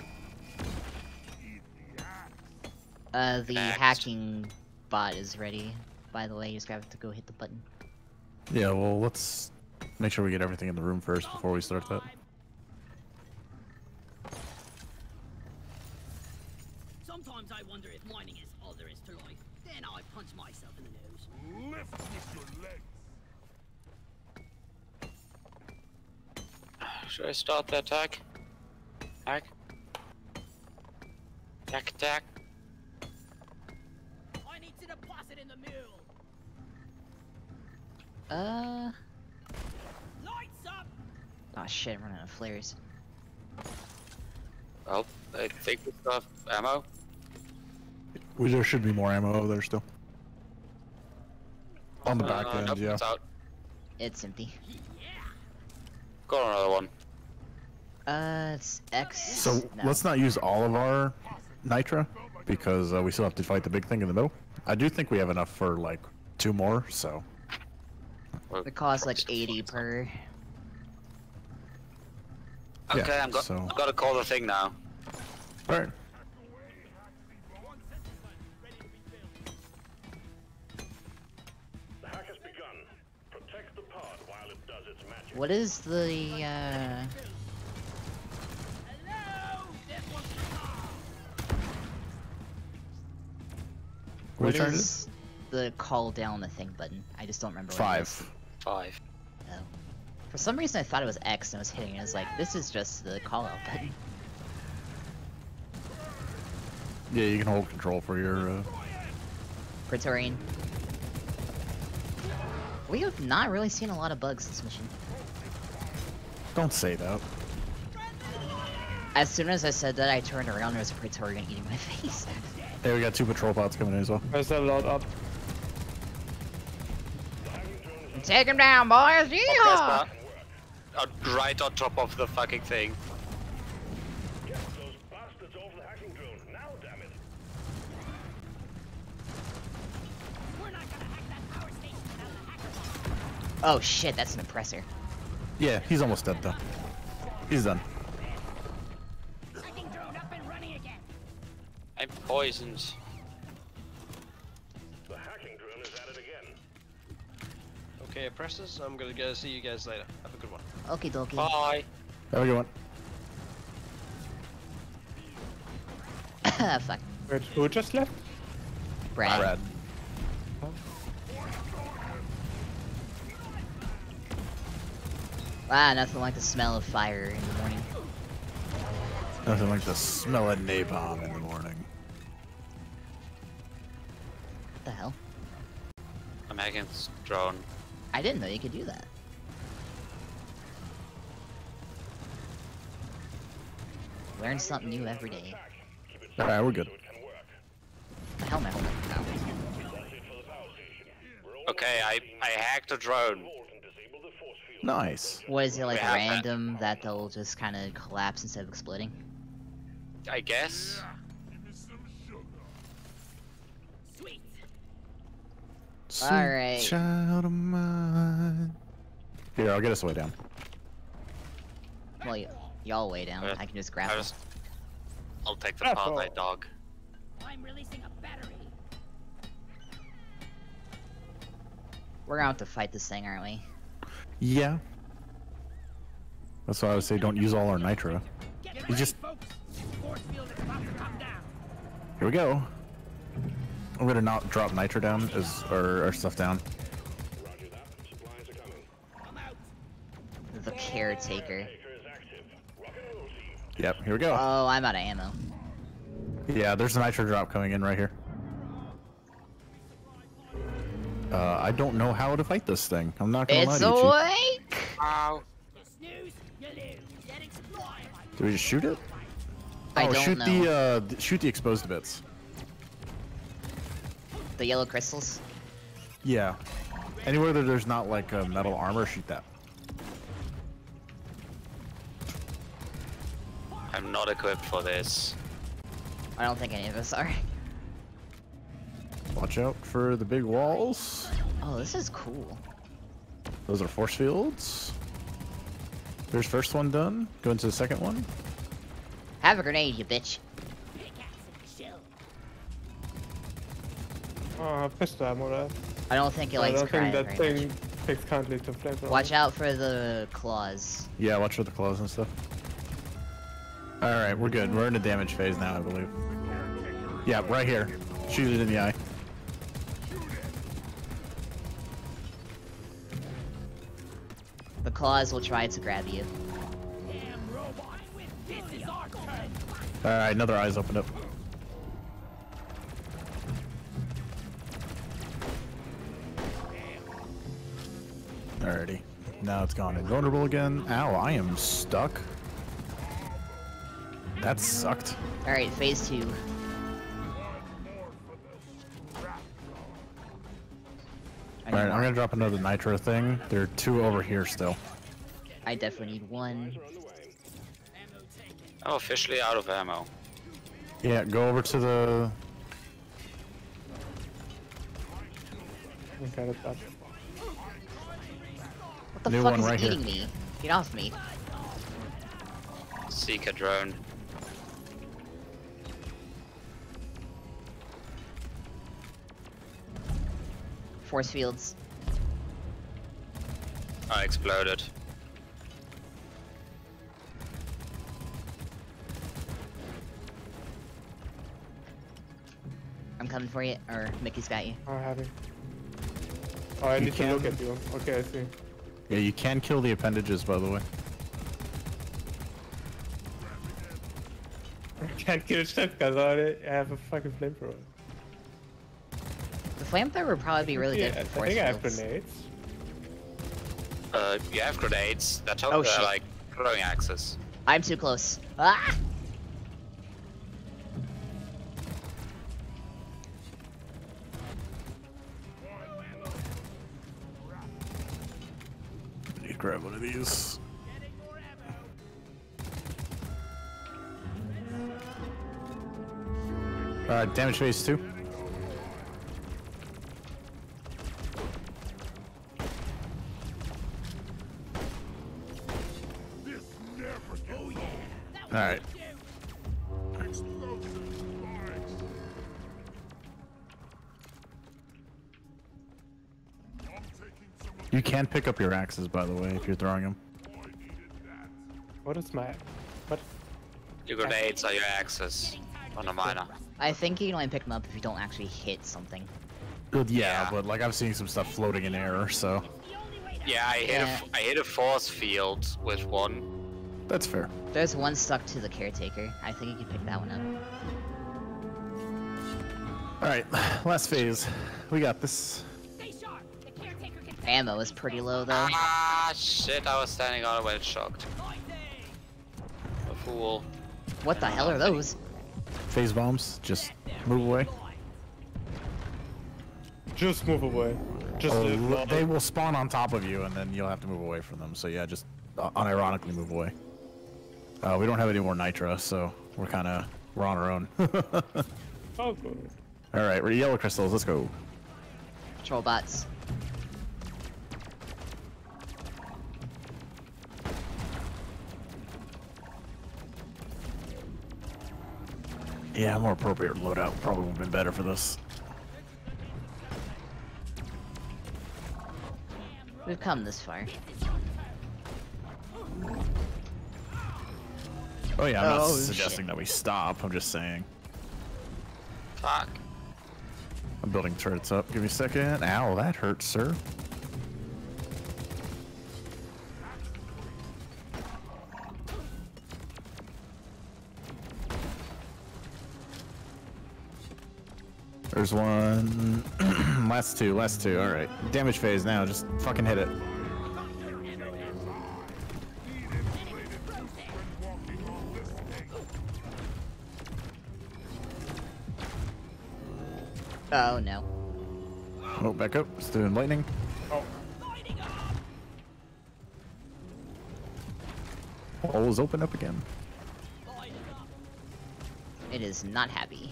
[SPEAKER 4] Uh, the
[SPEAKER 1] Next.
[SPEAKER 4] hacking bot is ready. By the way, you just have to go hit the button.
[SPEAKER 2] Yeah, well, let's make sure we get everything in the room first before we start that.
[SPEAKER 6] Sometimes I wonder if mining is all there is to life. Then I punch myself in the nose.
[SPEAKER 8] Lift with your legs.
[SPEAKER 1] Should I start the attack? Attack? Attack, attack.
[SPEAKER 6] I need to deposit in the mill.
[SPEAKER 4] Uh,
[SPEAKER 6] Lights up.
[SPEAKER 4] oh shit, I'm running out of flares.
[SPEAKER 1] Well, I think we have ammo.
[SPEAKER 2] We, there should be more ammo over there still. On the back
[SPEAKER 1] Uh,
[SPEAKER 2] end,
[SPEAKER 1] nope,
[SPEAKER 2] yeah.
[SPEAKER 1] it's out.
[SPEAKER 4] It's empty.
[SPEAKER 1] Got another one.
[SPEAKER 4] Uh, it's X.
[SPEAKER 2] So
[SPEAKER 4] no.
[SPEAKER 2] let's not use all of our nitra because uh, we still have to fight the big thing in the middle. I do think we have enough for like two more. So
[SPEAKER 4] It costs like 80 per.
[SPEAKER 2] Yeah,
[SPEAKER 1] Okay, I'm got.
[SPEAKER 2] so-
[SPEAKER 1] I've got to call the thing now.
[SPEAKER 2] all right.
[SPEAKER 7] The hack has begun. Protect the pod while it does its magic.
[SPEAKER 4] What is the, uh...
[SPEAKER 2] What are
[SPEAKER 4] What
[SPEAKER 2] you trying to
[SPEAKER 4] is the call down the thing button? I just don't remember what it is.
[SPEAKER 2] Five.
[SPEAKER 1] Five.
[SPEAKER 4] Oh. For some reason I thought it was X and I was hitting it. I was like, this is just the call out button.
[SPEAKER 2] Yeah, you can hold control for your. Uh...
[SPEAKER 4] Praetorian. We have not really seen a lot of bugs this mission.
[SPEAKER 2] Don't say that.
[SPEAKER 4] As soon as I said that, I turned around and there was a Praetorian eating my face.
[SPEAKER 2] Hey, we got two patrol pods coming in as well.
[SPEAKER 9] There's a lot up.
[SPEAKER 4] Take him down, boys!
[SPEAKER 1] Press
[SPEAKER 4] Yeehaw!
[SPEAKER 1] Uh, right on top of the fucking thing.
[SPEAKER 7] Get those bastards off the hacking drone. Now, damn it.
[SPEAKER 4] Oh shit, that's an oppressor.
[SPEAKER 2] Yeah, he's almost dead though. He's done.
[SPEAKER 1] I'm poisoned.
[SPEAKER 7] The hacking drone is at it again.
[SPEAKER 3] Okay, oppressors, I'm gonna go see you guys later. Have a good one.
[SPEAKER 4] Okie dokie.
[SPEAKER 1] Bye.
[SPEAKER 2] Have a good one.
[SPEAKER 4] Fuck.
[SPEAKER 9] Wait, who just left?
[SPEAKER 4] Brad.
[SPEAKER 2] Brad.
[SPEAKER 4] Ah, nothing like the smell of fire in the morning.
[SPEAKER 2] Nothing like the smell of napalm in the morning.
[SPEAKER 4] What the hell?
[SPEAKER 1] I'm against drone.
[SPEAKER 4] I didn't know you could do that. Learn something new every day.
[SPEAKER 2] All right, we're good.
[SPEAKER 4] The hell, man.
[SPEAKER 1] Okay, I I hacked a drone.
[SPEAKER 2] Nice.
[SPEAKER 4] What is it like
[SPEAKER 1] Yeah, that-
[SPEAKER 4] random that they'll just kind of collapse instead of exploding?
[SPEAKER 1] I guess.
[SPEAKER 6] Sweet
[SPEAKER 4] Alright.
[SPEAKER 2] Child of mine. Here, I'll get us way down.
[SPEAKER 4] Well, y'all way down.
[SPEAKER 1] Uh,
[SPEAKER 4] I can just
[SPEAKER 1] I
[SPEAKER 4] grapple.
[SPEAKER 1] just. I'll take the
[SPEAKER 9] Grapple.
[SPEAKER 1] part, I dog.
[SPEAKER 6] I'm releasing a battery.
[SPEAKER 4] We're gonna have to fight this thing, aren't we?
[SPEAKER 2] Yeah. That's why I would say don't use all our nitro. You just-
[SPEAKER 6] folks. Force field is about to come down.
[SPEAKER 2] Here we go. I'm gonna not drop nitro down as or our stuff down.
[SPEAKER 7] Roger that. Supplies are coming.
[SPEAKER 6] I'm out.
[SPEAKER 4] The caretaker.
[SPEAKER 7] Taker is active. Rock and roll, team.
[SPEAKER 2] Yep, here we go.
[SPEAKER 4] Oh, I'm out of ammo.
[SPEAKER 2] Yeah, there's a nitro drop coming in right here. Uh, I don't know how to fight this thing. I'm not gonna lie
[SPEAKER 4] It's
[SPEAKER 2] to you. Chief.
[SPEAKER 4] awake!
[SPEAKER 1] Ow.
[SPEAKER 6] You snooze, you lose. Getting supplies.
[SPEAKER 2] Do we just shoot it?
[SPEAKER 4] I
[SPEAKER 2] oh,
[SPEAKER 4] don't
[SPEAKER 2] shoot
[SPEAKER 4] know.
[SPEAKER 2] the uh, shoot the exposed bits.
[SPEAKER 4] The yellow crystals?
[SPEAKER 2] Yeah. Anywhere that there's not like a metal armor, shoot that.
[SPEAKER 1] I'm not equipped for this.
[SPEAKER 4] I don't think any of us are.
[SPEAKER 2] Watch out for the big walls.
[SPEAKER 4] Oh, this is cool.
[SPEAKER 2] Those are force fields. There's first one done. Go into the second one.
[SPEAKER 4] Have a grenade, you bitch.
[SPEAKER 9] Oh, pistol ammo there.
[SPEAKER 4] I don't think it
[SPEAKER 9] I
[SPEAKER 4] likes
[SPEAKER 9] don't think that thing
[SPEAKER 4] much.
[SPEAKER 9] takes kindly to flamethrower.
[SPEAKER 4] Watch out for the claws.
[SPEAKER 2] Yeah, watch for the claws and stuff. Alright, we're good. We're in the damage phase now, I believe. Yeah, right here. Shoot it in the eye.
[SPEAKER 4] The claws will try to grab you.
[SPEAKER 6] Damn robot. This is our turn.
[SPEAKER 2] Alright, another eye's opened up. Alrighty. Now it's gone invulnerable again. Ow, I am stuck. That sucked.
[SPEAKER 4] Alright, phase two.
[SPEAKER 2] Alright, I'm gonna drop another nitro thing. There are two over here still.
[SPEAKER 4] I definitely need one.
[SPEAKER 1] I'm officially out of ammo.
[SPEAKER 2] Yeah, go over to the...
[SPEAKER 9] I got it,
[SPEAKER 4] what the
[SPEAKER 2] New
[SPEAKER 4] fuck is
[SPEAKER 2] right here.
[SPEAKER 4] eating me? Get off me.
[SPEAKER 1] Seeker drone.
[SPEAKER 4] Force fields.
[SPEAKER 1] I exploded.
[SPEAKER 4] I'm coming for you, or Mickey's got you.
[SPEAKER 9] Oh, happy. Oh, I
[SPEAKER 2] You
[SPEAKER 9] need to look at you. Okay, I see.
[SPEAKER 2] Yeah, you can kill the appendages, by the way.
[SPEAKER 9] I can't kill shotguns on it. I have a fucking flamethrower.
[SPEAKER 4] The flamethrower would probably be really
[SPEAKER 9] yeah,
[SPEAKER 4] good
[SPEAKER 9] I
[SPEAKER 4] for force
[SPEAKER 9] think I have
[SPEAKER 4] fields.
[SPEAKER 9] grenades.
[SPEAKER 1] Uh, you have grenades that are
[SPEAKER 4] Oh,
[SPEAKER 1] uh,
[SPEAKER 4] shit.
[SPEAKER 1] like throwing axes.
[SPEAKER 4] I'm too close. Ah!
[SPEAKER 2] These. Alright, damage phase two. Axes, by the way, if you're throwing them.
[SPEAKER 8] I needed that.
[SPEAKER 9] What is my... What?
[SPEAKER 1] Your grenades are your axes on a miner.
[SPEAKER 4] I think you can only pick them up if you don't actually hit something.
[SPEAKER 2] Yeah,
[SPEAKER 1] Yeah.
[SPEAKER 2] but like I'm seeing some stuff floating in air, so
[SPEAKER 1] Yeah, I hit a
[SPEAKER 4] Yeah.
[SPEAKER 1] f- I hit a force field with one.
[SPEAKER 2] that's fair.
[SPEAKER 4] There's one stuck to the caretaker. I think you can pick that one up.
[SPEAKER 2] Alright, last phase. We got this.
[SPEAKER 4] Ammo is pretty low though.
[SPEAKER 1] Ah, shit! I was standing on it when it shocked. A fool.
[SPEAKER 4] What the hell are those?
[SPEAKER 2] Phase bombs, just move away.
[SPEAKER 9] Just move away. Just
[SPEAKER 2] Oh,
[SPEAKER 9] live
[SPEAKER 2] l- they will spawn on top of you, and then you'll have to move away from them. So yeah, just uh, unironically move away. Uh, we don't have any more nitra, so we're kind of we're on our own.
[SPEAKER 9] Oh, good.
[SPEAKER 2] All right, we're yellow crystals. Let's go.
[SPEAKER 4] Troll bots.
[SPEAKER 2] Yeah, a more appropriate loadout probably would have been better for this.
[SPEAKER 4] We've come this far.
[SPEAKER 2] Oh yeah, I'm not
[SPEAKER 4] Oh,
[SPEAKER 2] suggesting
[SPEAKER 4] shit.
[SPEAKER 2] that we stop. I'm just saying.
[SPEAKER 1] Fuck.
[SPEAKER 2] I'm building turrets up. Give me a second. Ow, that hurts, sir. There's one. last two, last two. All right. Damage phase now. Just fucking hit it.
[SPEAKER 4] Oh no.
[SPEAKER 2] Oh, back up. It's doing lightning. Hole is open up again.
[SPEAKER 4] It is not happy.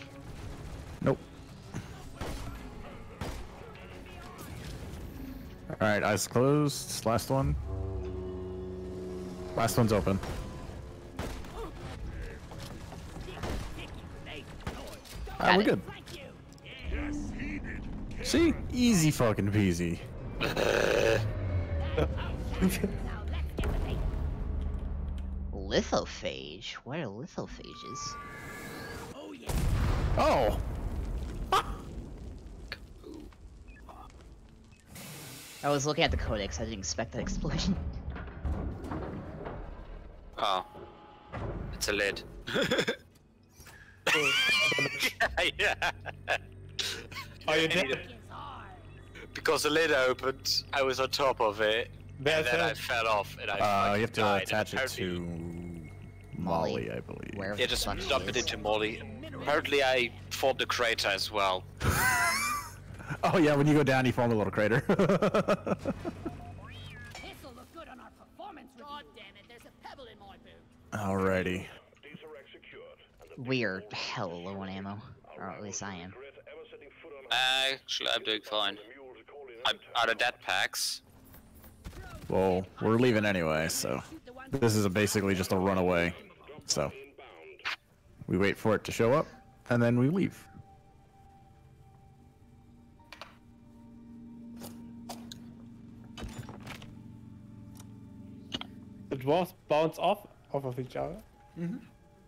[SPEAKER 2] Alright, eyes closed. Last one. Last one's open.
[SPEAKER 4] Got
[SPEAKER 2] we're good. See? Easy fucking peasy.
[SPEAKER 4] Lithophage? What are lithophages?
[SPEAKER 2] Oh!
[SPEAKER 4] I was looking at the codex, I didn't expect that explosion.
[SPEAKER 1] Oh. It's a lid. yeah.
[SPEAKER 9] Are you dead?
[SPEAKER 1] Because the lid opened, I was on top of it, and
[SPEAKER 9] That's
[SPEAKER 1] then I
[SPEAKER 9] it.
[SPEAKER 1] fell off, and I
[SPEAKER 2] Uh, you have to
[SPEAKER 1] died.
[SPEAKER 2] attach it to
[SPEAKER 4] Molly.
[SPEAKER 2] Molly, I believe.
[SPEAKER 4] Where
[SPEAKER 1] Yeah, just dump
[SPEAKER 4] it
[SPEAKER 1] it
[SPEAKER 4] is.
[SPEAKER 1] into Molly. Apparently I formed a crater as well.
[SPEAKER 2] Oh yeah, when you go down, you fall in a little crater.
[SPEAKER 6] This'll look good on our performance review. God damn it, there's a pebble in my boot.
[SPEAKER 2] Alrighty.
[SPEAKER 7] Desurrect secured.
[SPEAKER 4] We are hella low on ammo. Or at least I am.
[SPEAKER 7] Regret ever setting foot on uh,
[SPEAKER 1] Actually, I'm doing fine. I'm out of dead packs.
[SPEAKER 2] Well, we're leaving anyway, so this is a basically just a runaway. So we wait for it to show up, and then we leave.
[SPEAKER 9] The dwarves bounce off off of each other. Mm-hmm.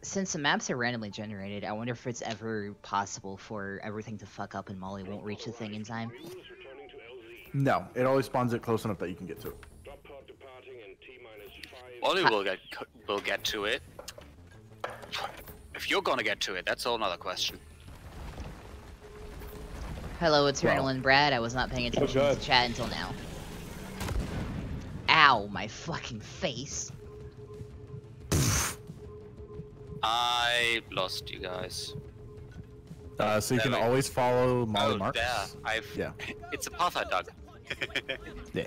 [SPEAKER 4] Since the maps are randomly generated, I wonder if it's ever possible for everything to fuck up and Molly won't reach the thing in time.
[SPEAKER 7] Mules returning to LZ.
[SPEAKER 2] No, it always spawns it close enough that you can get to it.
[SPEAKER 7] Drop pod departing in T minus five.
[SPEAKER 1] Molly will get will get to it. If you're gonna get to it, that's all another question.
[SPEAKER 4] Hello, it's
[SPEAKER 2] Well-
[SPEAKER 4] and Brad. I was not paying oh, attention
[SPEAKER 9] good.
[SPEAKER 4] to chat until now. Ow, my fucking face.
[SPEAKER 1] I lost you guys.
[SPEAKER 2] Uh, so you
[SPEAKER 1] There
[SPEAKER 2] can
[SPEAKER 1] we-
[SPEAKER 2] always follow Molly
[SPEAKER 1] oh,
[SPEAKER 2] Marks.
[SPEAKER 1] there. I've.
[SPEAKER 2] Yeah.
[SPEAKER 1] It's a path I dug.
[SPEAKER 2] Yeah.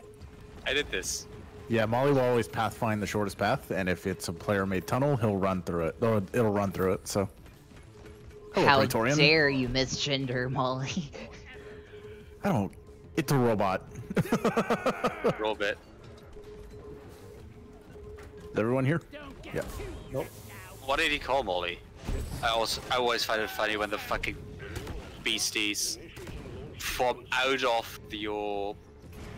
[SPEAKER 1] I did this.
[SPEAKER 2] Yeah, Molly will always pathfind the shortest path, and if it's a player-made tunnel, he'll run through it. Or it'll run through it. So. Hello,
[SPEAKER 4] How
[SPEAKER 2] Praetorian.
[SPEAKER 4] dare you misgender Molly?
[SPEAKER 2] I don't. It's a robot.
[SPEAKER 1] Roll bit.
[SPEAKER 2] Is everyone here? Yeah. Nope.
[SPEAKER 1] What did he call Molly? I always, I always find it funny when the fucking beasties form out of your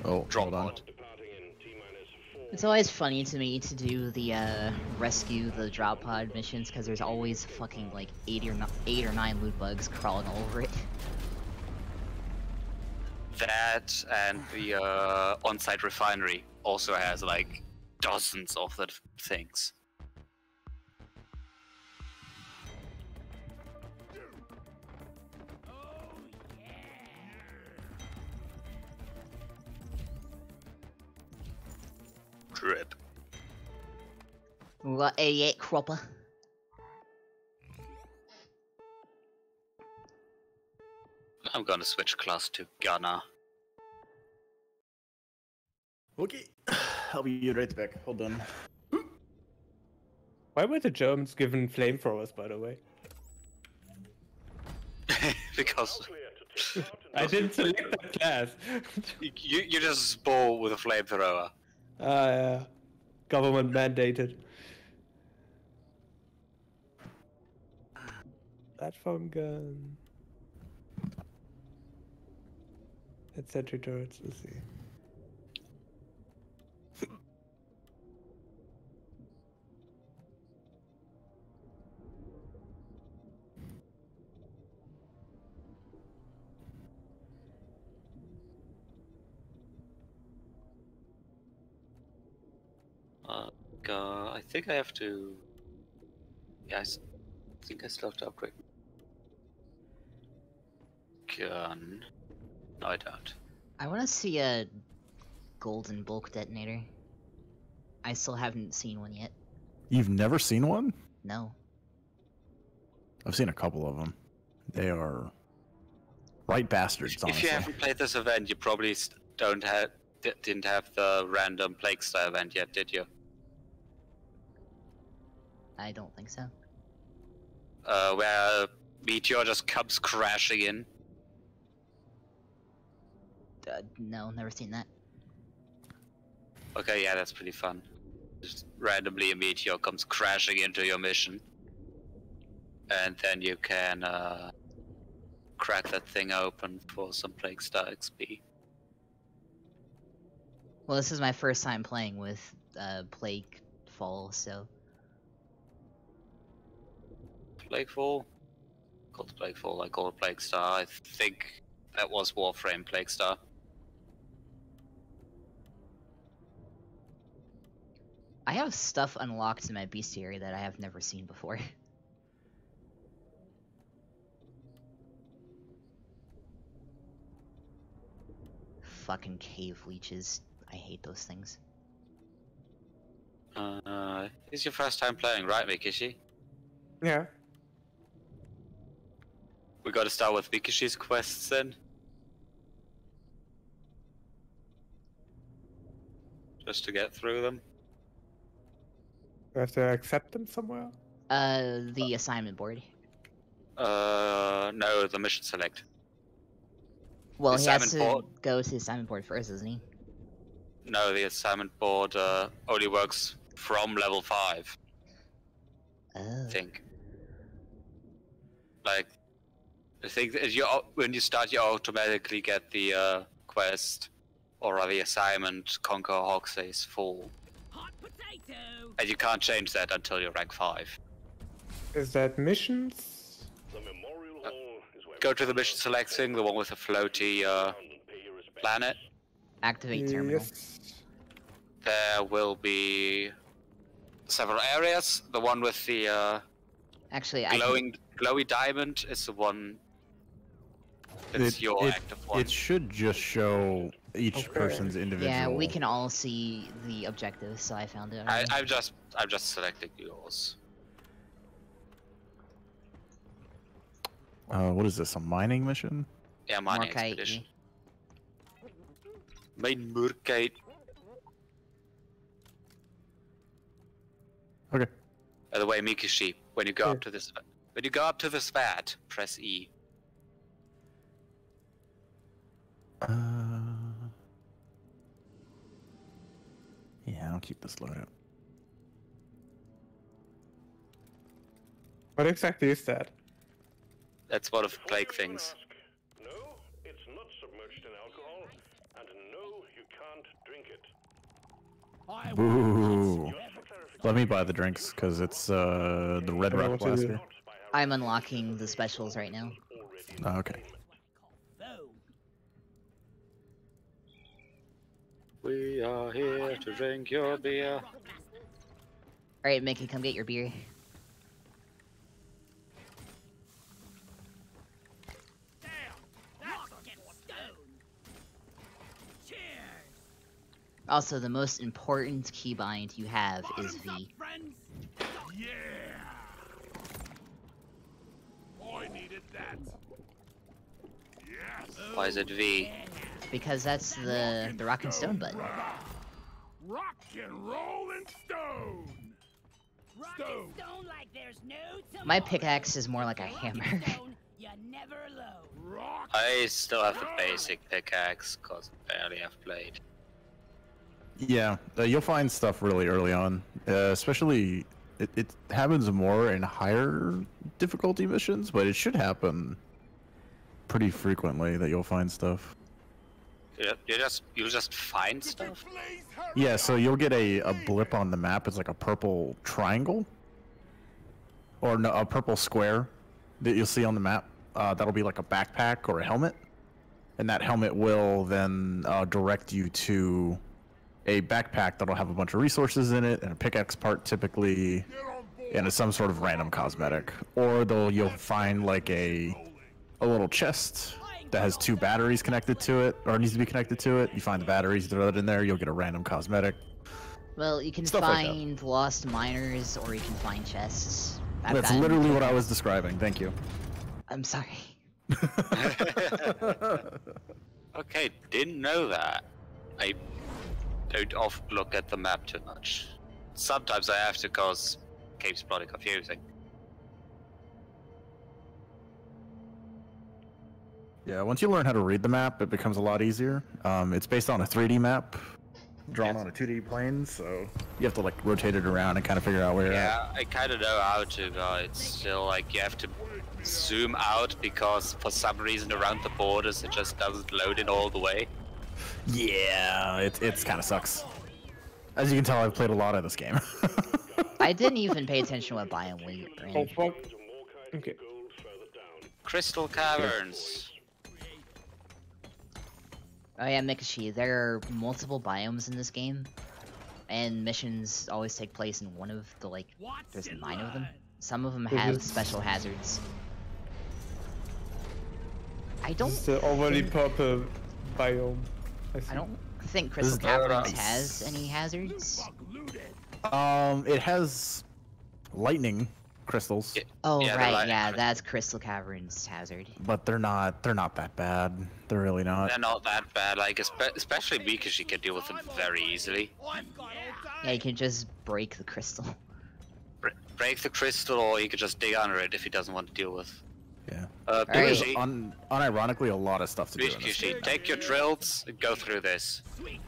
[SPEAKER 2] Oh,
[SPEAKER 1] drop pod.
[SPEAKER 7] Departing in T minus four.
[SPEAKER 4] It's always funny to me to do the uh, rescue the drop pod missions because there's always fucking like eight or eight or nine loot bugs crawling all over it.
[SPEAKER 1] That and the uh, on-site refinery also has like dozens of the things. Drip.
[SPEAKER 4] What idiot cropper?
[SPEAKER 1] I'm gonna switch class to gunner.
[SPEAKER 2] Okay. I'll be right back. Hold on.
[SPEAKER 9] Why were the Germans given flamethrowers, by the way?
[SPEAKER 1] because
[SPEAKER 7] Clear to take part in
[SPEAKER 9] I didn't select that class.
[SPEAKER 1] you you just spore with a flamethrower.
[SPEAKER 9] Ah, yeah. Government mandated. Platform gun. At sentry turrets, let's see.
[SPEAKER 1] Uh, I think I have to. Yeah, I s- think I still have to upgrade. Gun. No, I don't.
[SPEAKER 4] I want to see a golden bulk detonator. I still haven't seen one yet.
[SPEAKER 2] You've never seen one?
[SPEAKER 4] No.
[SPEAKER 2] I've seen a couple of them. They are right bastards.
[SPEAKER 1] If
[SPEAKER 2] Honestly.
[SPEAKER 1] you haven't played this event, you probably don't have didn't have the random Plague style event yet, did you?
[SPEAKER 4] I don't think so.
[SPEAKER 1] Uh, where meteor just comes crashing in.
[SPEAKER 4] Uh, no, never seen that.
[SPEAKER 1] Okay, yeah, that's pretty fun. Just randomly a meteor comes crashing into your mission. And then you can uh, crack that thing open for some Plague Star XP.
[SPEAKER 4] Well, this is my first time playing with uh, Plague Fall, so
[SPEAKER 1] Plaguefall? Called Plaguefall, I call it Plague Star. I think that was Warframe Plague Star.
[SPEAKER 4] I have stuff unlocked in my bestiary that I have never seen before. Fucking cave leeches. I hate those things.
[SPEAKER 1] Uh, it's your first time playing, right, Mikishi?
[SPEAKER 9] Yeah.
[SPEAKER 1] We gotta start with Vikishi's quests then. Just to get through them.
[SPEAKER 9] Have to accept them somewhere?
[SPEAKER 4] Uh, the assignment board.
[SPEAKER 1] Uh, no, the mission select.
[SPEAKER 4] Well, the he has to
[SPEAKER 1] board.
[SPEAKER 4] go to the assignment board first, doesn't he?
[SPEAKER 1] No, the assignment board uh, only works from level 5.
[SPEAKER 4] Oh.
[SPEAKER 1] I think. Like, I think that you when you start, you automatically get the uh, quest or the assignment Conquer Hogsface full,
[SPEAKER 6] Hot potato.
[SPEAKER 1] and you can't change that until you're rank five.
[SPEAKER 9] Is that missions?
[SPEAKER 7] The memorial hall is where
[SPEAKER 1] Go to the mission select thing, the one with the floaty uh,
[SPEAKER 7] pay your respects.
[SPEAKER 1] planet.
[SPEAKER 4] Activate terminal.
[SPEAKER 9] Yes.
[SPEAKER 1] There will be several areas. The one with the uh,
[SPEAKER 4] Actually, I can,
[SPEAKER 1] glowing glowy diamond is the one. It's
[SPEAKER 2] It-
[SPEAKER 1] your
[SPEAKER 2] it-
[SPEAKER 1] active one.
[SPEAKER 2] It should just show each
[SPEAKER 9] Okay.
[SPEAKER 2] person's individual.
[SPEAKER 4] yeah, we can all see the objectives, so I found it.
[SPEAKER 1] I,
[SPEAKER 4] already.
[SPEAKER 1] I'm just I'm just selecting yours.
[SPEAKER 2] Uh, what is this? A mining mission?
[SPEAKER 1] Yeah, mining
[SPEAKER 4] Morkite,
[SPEAKER 1] expedition. Main Morkite.
[SPEAKER 2] Okay.
[SPEAKER 1] By the way, Mikishi, when you go
[SPEAKER 9] Yeah.
[SPEAKER 1] up to this, when you go up to this vat, press E.
[SPEAKER 2] Uh, yeah, I'll keep this loaded.
[SPEAKER 9] What exactly is that?
[SPEAKER 1] That's one of the plague things.
[SPEAKER 7] No, it's not submerged in alcohol, and no, you can't drink it.
[SPEAKER 6] I
[SPEAKER 2] Boo.
[SPEAKER 7] Just for clarification,
[SPEAKER 2] Let me buy the drinks because it's uh the Red
[SPEAKER 9] I don't know
[SPEAKER 2] Rock
[SPEAKER 9] what.
[SPEAKER 2] Blaster.
[SPEAKER 7] not by having
[SPEAKER 4] I'm unlocking the specials right now.
[SPEAKER 2] Oh, okay.
[SPEAKER 1] We are here to drink your beer.
[SPEAKER 4] Alright, Mickey, come get your beer.
[SPEAKER 6] Damn. That's a get stone. Cheers.
[SPEAKER 4] Also, the most important keybind you have is V.
[SPEAKER 8] Yeah! I needed that. Yes!
[SPEAKER 1] Why is it V?
[SPEAKER 4] Because that's the the rock and stone button.
[SPEAKER 8] Rock and roll and stone! Stone.
[SPEAKER 6] like no.
[SPEAKER 4] My pickaxe is more like a hammer.
[SPEAKER 6] stone, You're never alone.
[SPEAKER 8] Rock!
[SPEAKER 1] I still have the basic pickaxe because barely I barely have played.
[SPEAKER 2] Yeah, uh, you'll find stuff really early on, uh, especially it, it happens more in higher difficulty missions, but it should happen pretty frequently that you'll find stuff.
[SPEAKER 1] You, you just you just find stuff.
[SPEAKER 2] Yeah, so you'll get a, a blip on the map. It's like a purple triangle, or no, a purple square that you'll see on the map. Uh, that'll be like a backpack or a helmet, and that helmet will then uh, direct you to a backpack that'll have a bunch of resources in it and a pickaxe part typically,
[SPEAKER 8] Get on board!
[SPEAKER 2] and some sort of random cosmetic. Or they'll you'll find like a a little chest that has two batteries connected to it, or needs to be connected to it. You find the batteries, throw it in there, you'll get a random cosmetic.
[SPEAKER 4] Well, you can
[SPEAKER 2] Stuff like
[SPEAKER 4] find lost miners or you can find chests. I've
[SPEAKER 2] That's
[SPEAKER 4] gotten-
[SPEAKER 2] literally what I was describing. Thank you.
[SPEAKER 4] I'm sorry.
[SPEAKER 1] Okay, didn't know that. I don't often look at the map too much. Sometimes I have to cause game's bloody confusing.
[SPEAKER 2] Yeah, once you learn how to read the map, it becomes a lot easier. Um, it's based on a 3D map drawn
[SPEAKER 1] Yes.
[SPEAKER 2] on a 2D plane, so you have to like rotate it around and kind of figure out where you're at.
[SPEAKER 1] Yeah, I kind of know how to, but it's still like you have to zoom out because for some reason around the borders it just doesn't load in all the way.
[SPEAKER 2] Yeah, it it's kind of sucks. As you can tell, I've played a lot of this game.
[SPEAKER 4] I didn't even pay attention to what biome we were
[SPEAKER 9] Oh
[SPEAKER 4] in.
[SPEAKER 9] fuck. Okay.
[SPEAKER 7] gold further down.
[SPEAKER 1] Crystal Caverns.
[SPEAKER 4] Oh yeah, Mikashi, there are multiple biomes in this game, and missions always take place in one of the like.
[SPEAKER 6] Watch
[SPEAKER 4] There's
[SPEAKER 6] and
[SPEAKER 4] nine of them. Some of them
[SPEAKER 9] Is
[SPEAKER 4] have
[SPEAKER 9] it-
[SPEAKER 4] special hazards. I don't.
[SPEAKER 9] is the overly purple biome. I,
[SPEAKER 4] I don't think Crystal
[SPEAKER 2] is
[SPEAKER 4] Caverns has any hazards.
[SPEAKER 2] Um, it has lightning crystals,
[SPEAKER 1] Yeah.
[SPEAKER 4] Oh
[SPEAKER 1] Yeah,
[SPEAKER 4] right,
[SPEAKER 1] like-
[SPEAKER 4] yeah, that's Crystal Caverns hazard.
[SPEAKER 2] but they're not they're not that bad. They're really not.
[SPEAKER 1] They're not that bad. Like espe- especially Mikashi can deal with them very easily.
[SPEAKER 6] I've got all day.
[SPEAKER 4] Yeah, you can just break the crystal.
[SPEAKER 1] Bre- break the crystal, or you could just dig under it if he doesn't want to deal with.
[SPEAKER 2] Yeah.
[SPEAKER 1] Uh,
[SPEAKER 4] Alright.
[SPEAKER 2] There's
[SPEAKER 1] Mikashi,
[SPEAKER 2] un, unironically a lot of stuff to do. In this.
[SPEAKER 1] Mikashi, take your drills and go through this.
[SPEAKER 6] Sweet.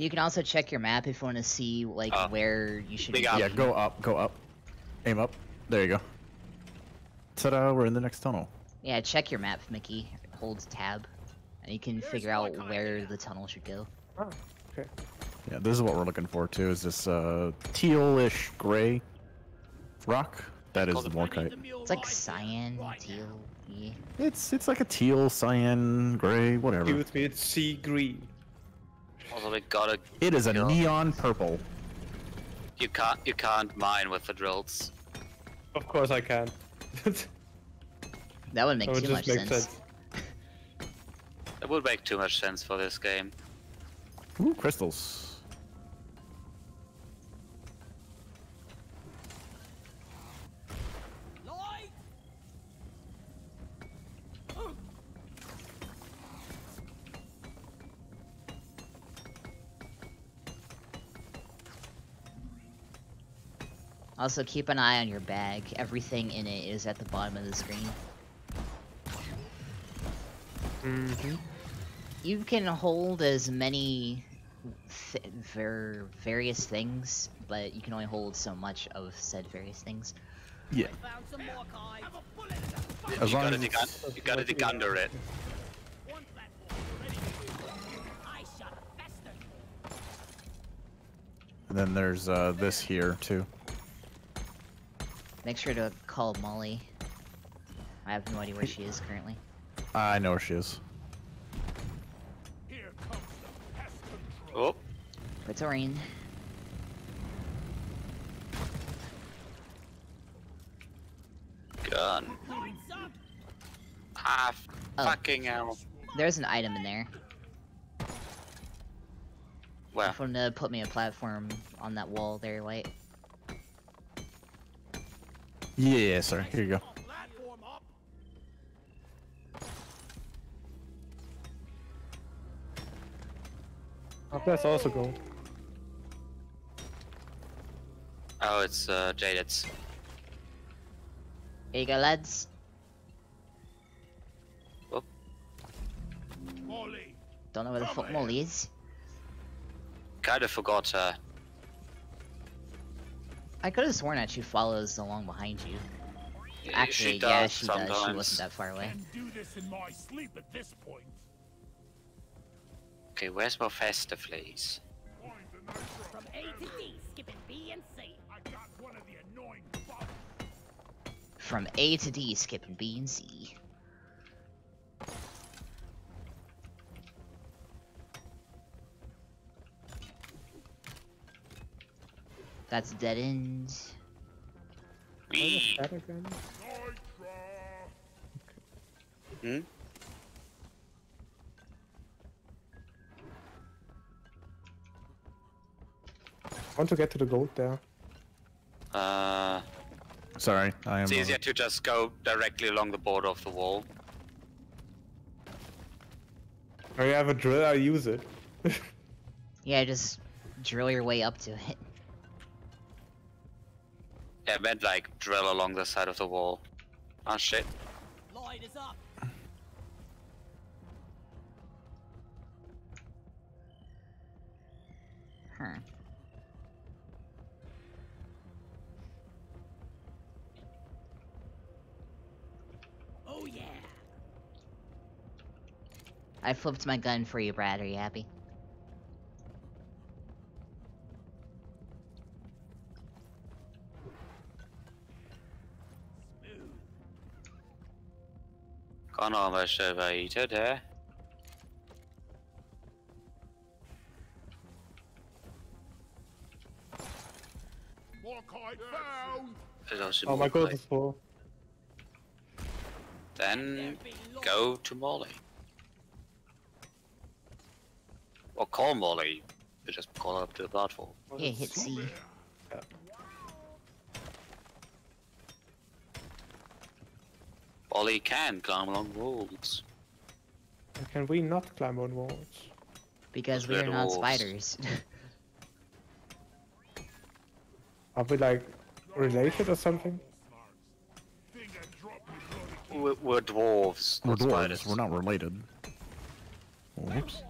[SPEAKER 9] So,
[SPEAKER 4] You can also check your map if you want to see like
[SPEAKER 1] Uh,
[SPEAKER 4] where you should
[SPEAKER 1] big
[SPEAKER 4] be.
[SPEAKER 2] Yeah, go up, go up, aim up. There you go. Ta-da! We're in the next tunnel.
[SPEAKER 4] Yeah, check your map, Mickey. Hold tab, and you can figure out where the tunnel should go.
[SPEAKER 9] oh, okay.
[SPEAKER 2] Yeah, this is what we're looking for too. Is this uh, tealish gray rock? That is the morkite.
[SPEAKER 4] It's like cyan, teal. Yeah.
[SPEAKER 2] It's it's like a teal, cyan, gray, whatever.
[SPEAKER 9] Excuse me, it's sea green.
[SPEAKER 1] Also, we gotta.
[SPEAKER 2] It is a
[SPEAKER 1] Yeah.
[SPEAKER 2] neon purple.
[SPEAKER 1] You can't. You can't mine with the drills.
[SPEAKER 9] Of course I can.
[SPEAKER 4] That would make
[SPEAKER 9] That would
[SPEAKER 4] too much
[SPEAKER 9] make
[SPEAKER 4] sense.
[SPEAKER 9] sense.
[SPEAKER 1] It would make too much sense for this game.
[SPEAKER 2] Ooh, crystals.
[SPEAKER 4] Also, keep an eye on your bag. Everything in it is at the bottom of the screen.
[SPEAKER 9] hmm
[SPEAKER 4] You can hold as many th- ver- various things, but you can only hold so much of said various things.
[SPEAKER 2] Yeah.
[SPEAKER 6] Found some Morkites. Have a bullet.
[SPEAKER 2] As
[SPEAKER 1] you
[SPEAKER 2] long
[SPEAKER 1] gotta
[SPEAKER 2] as
[SPEAKER 1] dig. Un- you gotta dig under it.
[SPEAKER 6] One platform ready. I shot a bastard.
[SPEAKER 2] And then there's uh, this here too.
[SPEAKER 4] Make sure to call Molly. I have no idea where she is currently.
[SPEAKER 2] I know where she is.
[SPEAKER 8] Here comes the pest control.
[SPEAKER 1] Oh,
[SPEAKER 4] Praetorian.
[SPEAKER 1] gun.
[SPEAKER 6] Lights up.
[SPEAKER 1] Ah,
[SPEAKER 4] Oh.
[SPEAKER 1] fucking hell.
[SPEAKER 4] There's an item in there.
[SPEAKER 1] Where?
[SPEAKER 4] If you want to put me a platform on that wall there, White.
[SPEAKER 2] Yeah, sir. Here you go.
[SPEAKER 9] Oh, that's also gold.
[SPEAKER 1] Oh, it's uh, Jadiz.
[SPEAKER 4] Here you go, lads.
[SPEAKER 8] Molly,
[SPEAKER 4] Don't know where the fuck Molly is.
[SPEAKER 1] Kinda forgot her.
[SPEAKER 4] I could have sworn that she follows along behind you. Actually,
[SPEAKER 1] she
[SPEAKER 4] yeah,
[SPEAKER 1] does
[SPEAKER 4] she does. She wasn't that far away.
[SPEAKER 8] do this in my sleep at this point.
[SPEAKER 1] Okay, where's more festive, please?
[SPEAKER 8] Find the nitra.
[SPEAKER 6] From A to D, skipping B and C.
[SPEAKER 8] I got one of the annoying bugs.
[SPEAKER 4] From A to D, skipping B and C. That's dead end.
[SPEAKER 1] Wee.
[SPEAKER 9] That again?
[SPEAKER 8] Nitra.
[SPEAKER 1] Hmm?
[SPEAKER 9] I want to get to the gold there.
[SPEAKER 1] Uh,
[SPEAKER 2] Sorry, I am.
[SPEAKER 1] it's
[SPEAKER 2] uh,
[SPEAKER 1] easier to just go directly along the border of the wall.
[SPEAKER 9] Or you have a drill, I use it.
[SPEAKER 4] Yeah, just drill your way up to it.
[SPEAKER 1] Yeah, I meant like drill along the side of the wall. Oh shit.
[SPEAKER 6] Light is up.
[SPEAKER 4] Huh.
[SPEAKER 6] Oh yeah.
[SPEAKER 4] I flipped my gun for you, Brad. Are you happy?
[SPEAKER 1] Kan almost overheated here.
[SPEAKER 8] Morkite found.
[SPEAKER 1] There's also
[SPEAKER 9] Oh, my gold
[SPEAKER 1] plate.
[SPEAKER 9] is.
[SPEAKER 1] Then go to Molly. Or call Molly. You just call her up to the platform.
[SPEAKER 4] Yeah, hit C.
[SPEAKER 1] Ollie can climb along walls.
[SPEAKER 9] And Can we not climb on walls?
[SPEAKER 4] Because we
[SPEAKER 1] Red
[SPEAKER 4] are not
[SPEAKER 1] wolves.
[SPEAKER 4] spiders.
[SPEAKER 9] Are we like related or something?
[SPEAKER 8] Think I dropped me bloody
[SPEAKER 1] We're, we're dwarves.
[SPEAKER 2] We're
[SPEAKER 1] not
[SPEAKER 2] dwarves.
[SPEAKER 1] spiders.
[SPEAKER 2] We're not related. Whoops.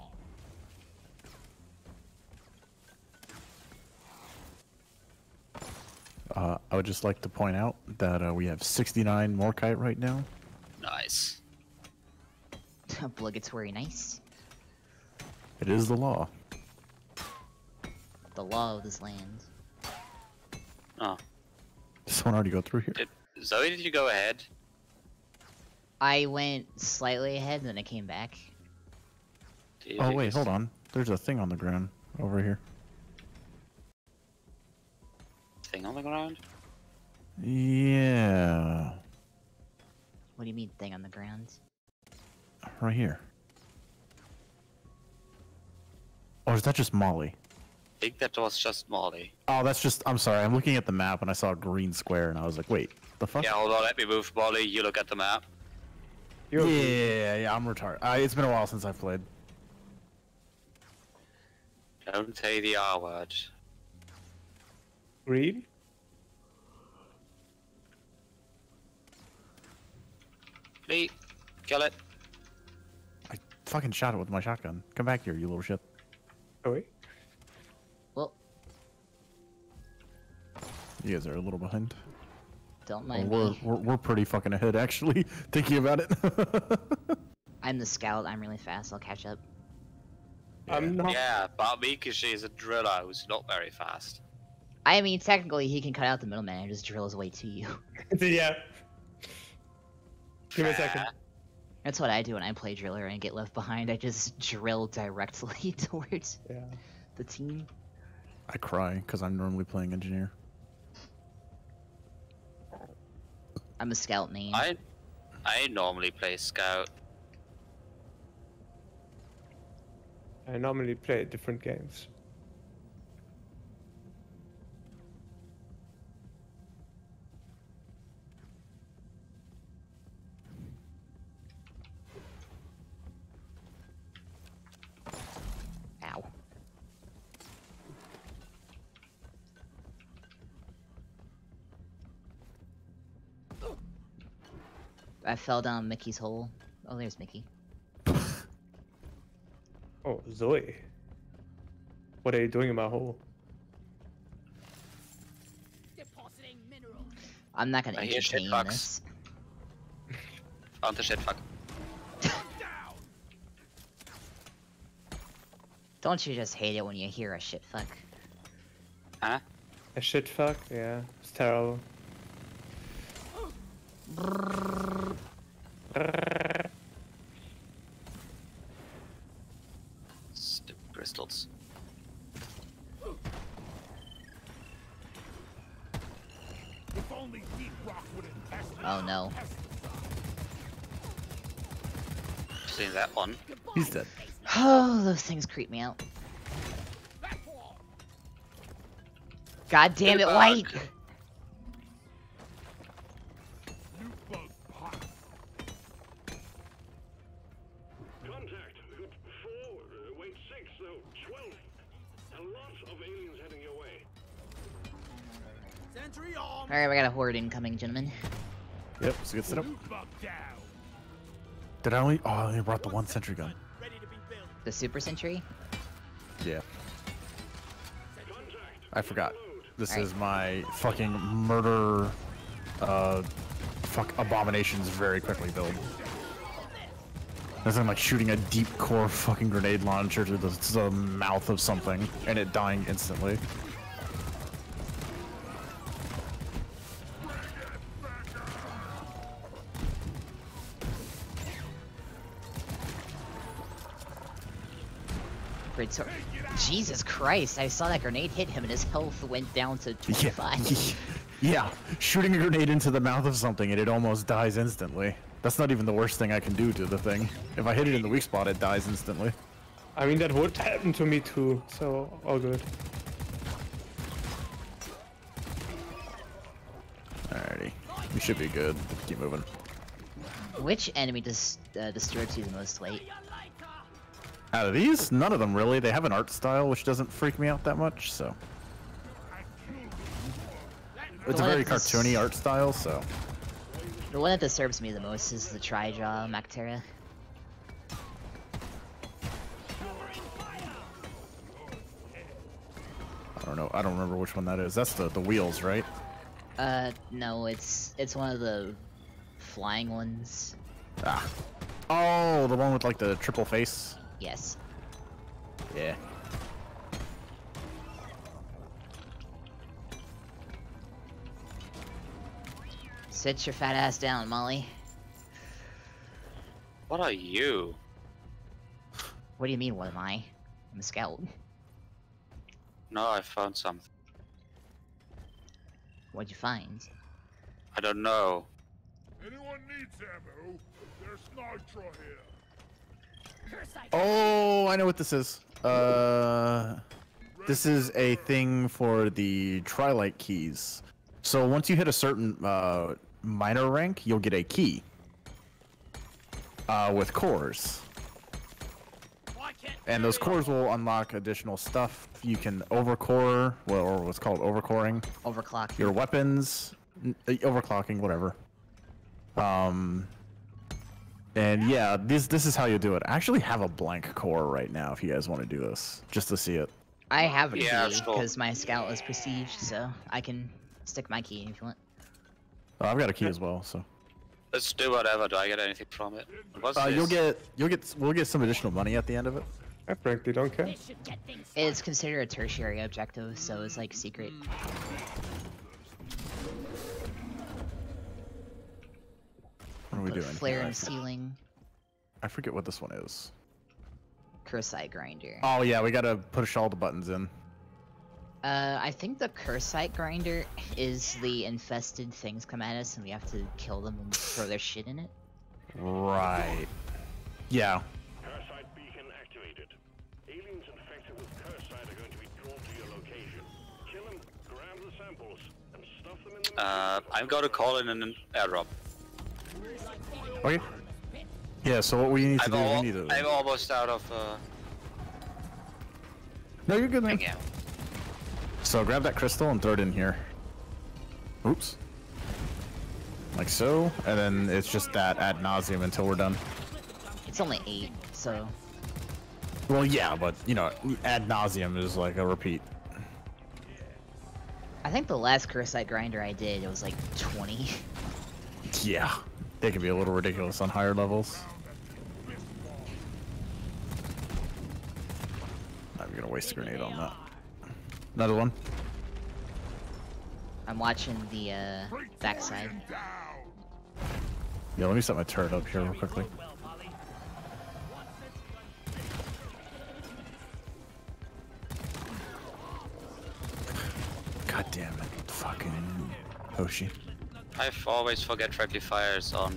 [SPEAKER 2] Uh, I would just like to point out that uh, we have 69 Morkite right now.
[SPEAKER 1] Nice.
[SPEAKER 4] Obligatory nice.
[SPEAKER 2] It is the law.
[SPEAKER 4] The law of this land.
[SPEAKER 1] Oh,
[SPEAKER 2] Does someone already go through here?
[SPEAKER 1] did Zoey? Did you go ahead?
[SPEAKER 4] I went slightly ahead, then I came back.
[SPEAKER 1] Did
[SPEAKER 2] Oh wait,
[SPEAKER 1] just-
[SPEAKER 2] hold on. There's a thing on the ground over here.
[SPEAKER 1] Thing on the ground.
[SPEAKER 2] Yeah,
[SPEAKER 4] What do you mean thing on the ground?
[SPEAKER 2] right here. Or is that just Molly?
[SPEAKER 1] I think that was just Molly.
[SPEAKER 2] Oh, that's just. I'm sorry. I'm looking at the map and I saw a green square and I was like, wait, the fuck?
[SPEAKER 1] Yeah, hold on. Let me move Molly. You look at the map.
[SPEAKER 9] You're
[SPEAKER 2] yeah, yeah. I'm retarded. Uh, it's been a while since I've played.
[SPEAKER 1] Don't say the R word.
[SPEAKER 9] Green?
[SPEAKER 1] Lee, kill it.
[SPEAKER 2] I fucking shot it with my shotgun. Come back here, you little shit.
[SPEAKER 9] Sorry.
[SPEAKER 4] Well,
[SPEAKER 2] You guys are a little behind.
[SPEAKER 4] don't
[SPEAKER 2] Well,
[SPEAKER 4] mind
[SPEAKER 2] we're,
[SPEAKER 4] me.
[SPEAKER 2] we're we're pretty fucking ahead actually. Thinking about it.
[SPEAKER 4] I'm the scout. I'm really fast. I'll catch up.
[SPEAKER 9] I'm not.
[SPEAKER 1] Yeah, but Mikushi is a driller who's not very fast.
[SPEAKER 4] I mean, technically, he can cut out the middleman and just drill his way to you.
[SPEAKER 9] yeah. Give me a second.
[SPEAKER 4] That's what I do when I play driller and get left behind. I just drill directly towards
[SPEAKER 9] Yeah.
[SPEAKER 4] the team.
[SPEAKER 2] I cry because I'm normally playing engineer.
[SPEAKER 4] I'm a scout main.
[SPEAKER 1] I I normally play scout.
[SPEAKER 9] I normally play different games.
[SPEAKER 4] I fell down Mickey's hole. Oh, there's Mickey.
[SPEAKER 9] Oh, Zoey. What are you doing in my hole?
[SPEAKER 6] Depositing minerals.
[SPEAKER 4] I'm not gonna
[SPEAKER 1] I hear shit
[SPEAKER 4] entertain
[SPEAKER 1] fucks.
[SPEAKER 4] this.
[SPEAKER 1] Found the shit fuck.
[SPEAKER 6] Down.
[SPEAKER 4] Don't you just hate it when you hear a shit fuck?
[SPEAKER 1] Huh?
[SPEAKER 9] A shit fuck? Yeah, it's terrible.
[SPEAKER 1] Stupid crystals.
[SPEAKER 8] If only deep rock would
[SPEAKER 4] Oh no.
[SPEAKER 1] Seen that one.
[SPEAKER 2] He's dead.
[SPEAKER 4] Oh, those things creep me out. God damn it, White! Alright, we got a horde incoming, gentlemen.
[SPEAKER 2] Yep, it's a good setup.
[SPEAKER 8] New bug down.
[SPEAKER 2] Did I only? Oh, I only brought the one sentry gun.
[SPEAKER 6] Ready to be built.
[SPEAKER 4] The super sentry?
[SPEAKER 2] Yeah, I forgot. This
[SPEAKER 4] Alright.
[SPEAKER 2] is my fucking murder, uh, fuck abominations very quickly build. That's like shooting a deep core fucking grenade launcher to the, to the mouth of something and it dying instantly.
[SPEAKER 4] Great sword. Jesus Christ, I saw that grenade hit him and his health went down to
[SPEAKER 2] Yeah,
[SPEAKER 4] 25.
[SPEAKER 2] yeah, shooting a grenade into the mouth of something and it almost dies instantly. That's not even the worst thing I can do to the thing. If I hit it in the weak spot, it dies instantly.
[SPEAKER 9] I mean, that would happen to me too, so all good.
[SPEAKER 2] Alrighty, we should be good. Keep moving.
[SPEAKER 4] Which enemy does uh, disturbs you the most, Wait?
[SPEAKER 2] Out of these, none of them really. They have an art style which doesn't freak me out that much, so. It's a very cartoony art style, so.
[SPEAKER 4] The one that disturbs me the most is the Trijaw Mactera.
[SPEAKER 2] I don't know. I don't remember which one that is. That's the the wheels, right?
[SPEAKER 4] Uh, no, it's it's one of the flying ones.
[SPEAKER 2] Ah. Oh, the one with like the triple face.
[SPEAKER 4] Yes.
[SPEAKER 2] Yeah.
[SPEAKER 4] Sit your fat ass down, Molly.
[SPEAKER 1] What are you?
[SPEAKER 4] What do you mean, what am I? I'm a scout.
[SPEAKER 1] No, I found something.
[SPEAKER 4] What'd you find?
[SPEAKER 1] I don't know.
[SPEAKER 8] Anyone needs ammo? There's nitra here.
[SPEAKER 2] Oh, I know what this is. Uh, this is a thing for the Trilite keys. So once you hit a certain uh, minor rank, you'll get a key. Uh, with cores. And those cores will unlock additional stuff. You can overcore, well, or what's called overcoring,
[SPEAKER 4] Overclock.
[SPEAKER 2] your weapons, overclocking, whatever. Um, and yeah, this this is how you do it. I actually have a blank core right now. If you guys want to do this, just to see it.
[SPEAKER 4] I have a
[SPEAKER 1] Yeah,
[SPEAKER 4] key
[SPEAKER 1] sure.
[SPEAKER 4] because my scout is prestige, so I can stick my key if you want.
[SPEAKER 2] Uh, I've got a key as well, so.
[SPEAKER 1] Let's do whatever. Do I get anything from it? What's
[SPEAKER 2] Uh,
[SPEAKER 1] this?
[SPEAKER 2] you'll get you'll get we'll get some additional money at the end of it.
[SPEAKER 9] I frankly don't care.
[SPEAKER 4] It's considered a tertiary objective, so it's like secret.
[SPEAKER 2] What are we doing?
[SPEAKER 4] Flare
[SPEAKER 2] here?
[SPEAKER 4] in the ceiling.
[SPEAKER 2] I forget what this one is.
[SPEAKER 4] Cursite grinder.
[SPEAKER 2] Oh yeah, we gotta push all the buttons in.
[SPEAKER 4] Uh, I think the Cursite grinder is the infested things come at us and we have to kill them and throw their shit in it.
[SPEAKER 2] Right. Yeah.
[SPEAKER 7] Cursite beacon activated. Aliens infected with Cursite are going to be drawn to your location. Kill them, grab the samples, and stuff them in the
[SPEAKER 1] Uh, I'm gonna call in an airdrop.
[SPEAKER 2] Okay. Yeah. So what we need to
[SPEAKER 1] I'm,
[SPEAKER 2] do,
[SPEAKER 1] al-
[SPEAKER 2] we need to.
[SPEAKER 1] I'm almost out of uh,
[SPEAKER 2] No, you're good, man.
[SPEAKER 1] thing, yeah.
[SPEAKER 2] So grab that crystal and throw it in here. Oops. Like so, and then it's just that ad nauseum until we're done.
[SPEAKER 4] It's only eight, so
[SPEAKER 2] Well, yeah, but you know, ad nauseum is like a repeat.
[SPEAKER 4] I think the last Cursite grinder I did, it was like 20.
[SPEAKER 2] Yeah, they can be a little ridiculous on higher levels. I'm gonna waste a grenade on that. Another one.
[SPEAKER 4] I'm watching the uh, backside.
[SPEAKER 2] Yeah, let me set my turret up here real quickly. God damn it, fucking Hoshi.
[SPEAKER 1] I always forget friendly fires on.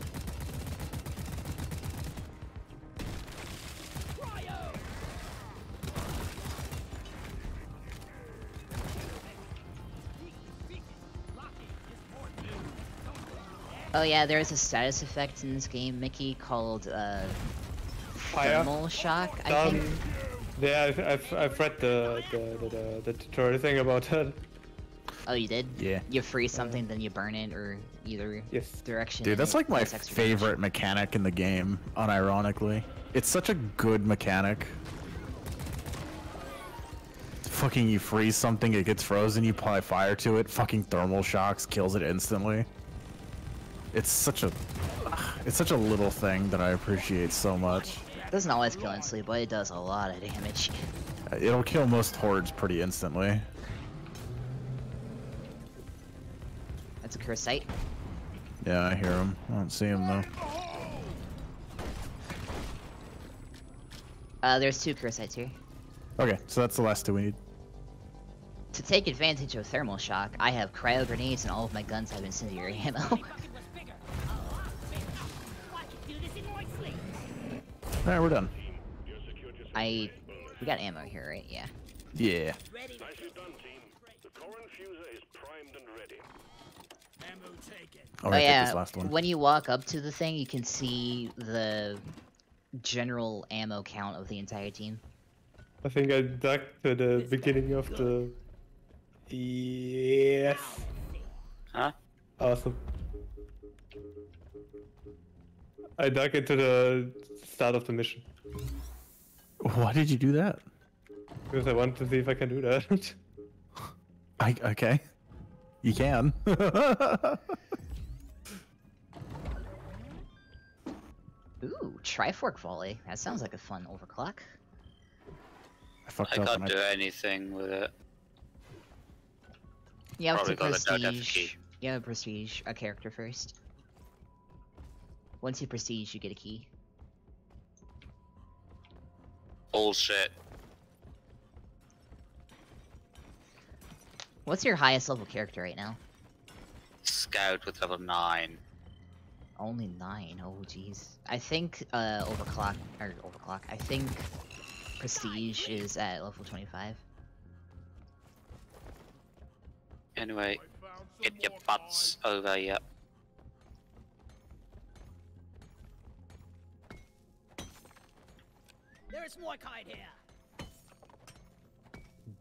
[SPEAKER 4] Oh yeah, there's a status effect in this game, Mickey, called uh, thermal shock. I
[SPEAKER 9] Um,
[SPEAKER 4] think.
[SPEAKER 9] yeah, I've, I've, I've read the, the, the, the, the tutorial thing about that.
[SPEAKER 4] Oh, you did?
[SPEAKER 2] Yeah.
[SPEAKER 4] You freeze something, then you burn it, or either
[SPEAKER 9] Yes.
[SPEAKER 4] direction.
[SPEAKER 2] Dude, that's like my
[SPEAKER 4] does damage.
[SPEAKER 2] favorite mechanic in the game, unironically. It's such a good mechanic. Fucking you freeze something, it gets frozen, you apply fire to it, fucking thermal shocks, kills it instantly. It's such a it's such a little thing that I appreciate so much.
[SPEAKER 4] doesn't always kill instantly, but it does a lot of damage.
[SPEAKER 2] It'll kill most hordes pretty instantly.
[SPEAKER 4] That's a Cursite.
[SPEAKER 2] Yeah, I hear him. I don't see him though.
[SPEAKER 4] Uh, there's two Cursites here.
[SPEAKER 2] Okay, so that's the last two we need.
[SPEAKER 4] To take advantage of thermal shock, I have cryo grenades and all of my guns have incendiary ammo.
[SPEAKER 2] Alright, we're done.
[SPEAKER 4] I... We got ammo here, right? Yeah.
[SPEAKER 2] Yeah.
[SPEAKER 7] Nicely done, team. The core infuser is primed and ready.
[SPEAKER 6] Ammo.
[SPEAKER 2] Oh,
[SPEAKER 4] Oh yeah,
[SPEAKER 2] this last one.
[SPEAKER 4] when you walk up to the thing, you can see the general ammo count of the entire team.
[SPEAKER 9] I think I ducked to the beginning of the. Yes.
[SPEAKER 1] Huh?
[SPEAKER 9] Awesome. I dug into the start of the mission
[SPEAKER 2] Why did you do that?
[SPEAKER 9] because I wanted to see if I can do that.
[SPEAKER 2] I okay. You can.
[SPEAKER 4] Ooh, Trifork volley. That sounds like a fun overclock.
[SPEAKER 2] I fucked
[SPEAKER 1] I
[SPEAKER 2] up.
[SPEAKER 1] can't
[SPEAKER 2] and
[SPEAKER 1] do anything with it.
[SPEAKER 4] You have
[SPEAKER 1] Probably
[SPEAKER 4] to
[SPEAKER 1] 'cause I don't have the
[SPEAKER 4] prestige.
[SPEAKER 1] key.
[SPEAKER 4] You have to prestige a character first. Once you prestige, you get a key.
[SPEAKER 1] Bullshit.
[SPEAKER 4] What's your highest level character right now?
[SPEAKER 1] Scout with level 9.
[SPEAKER 4] Only nine. Oh jeez. I think uh overclock or overclock. I think prestige is at level twenty-five.
[SPEAKER 1] Anyway,
[SPEAKER 8] I found some
[SPEAKER 1] get your butts over here.
[SPEAKER 6] There's Morkite here.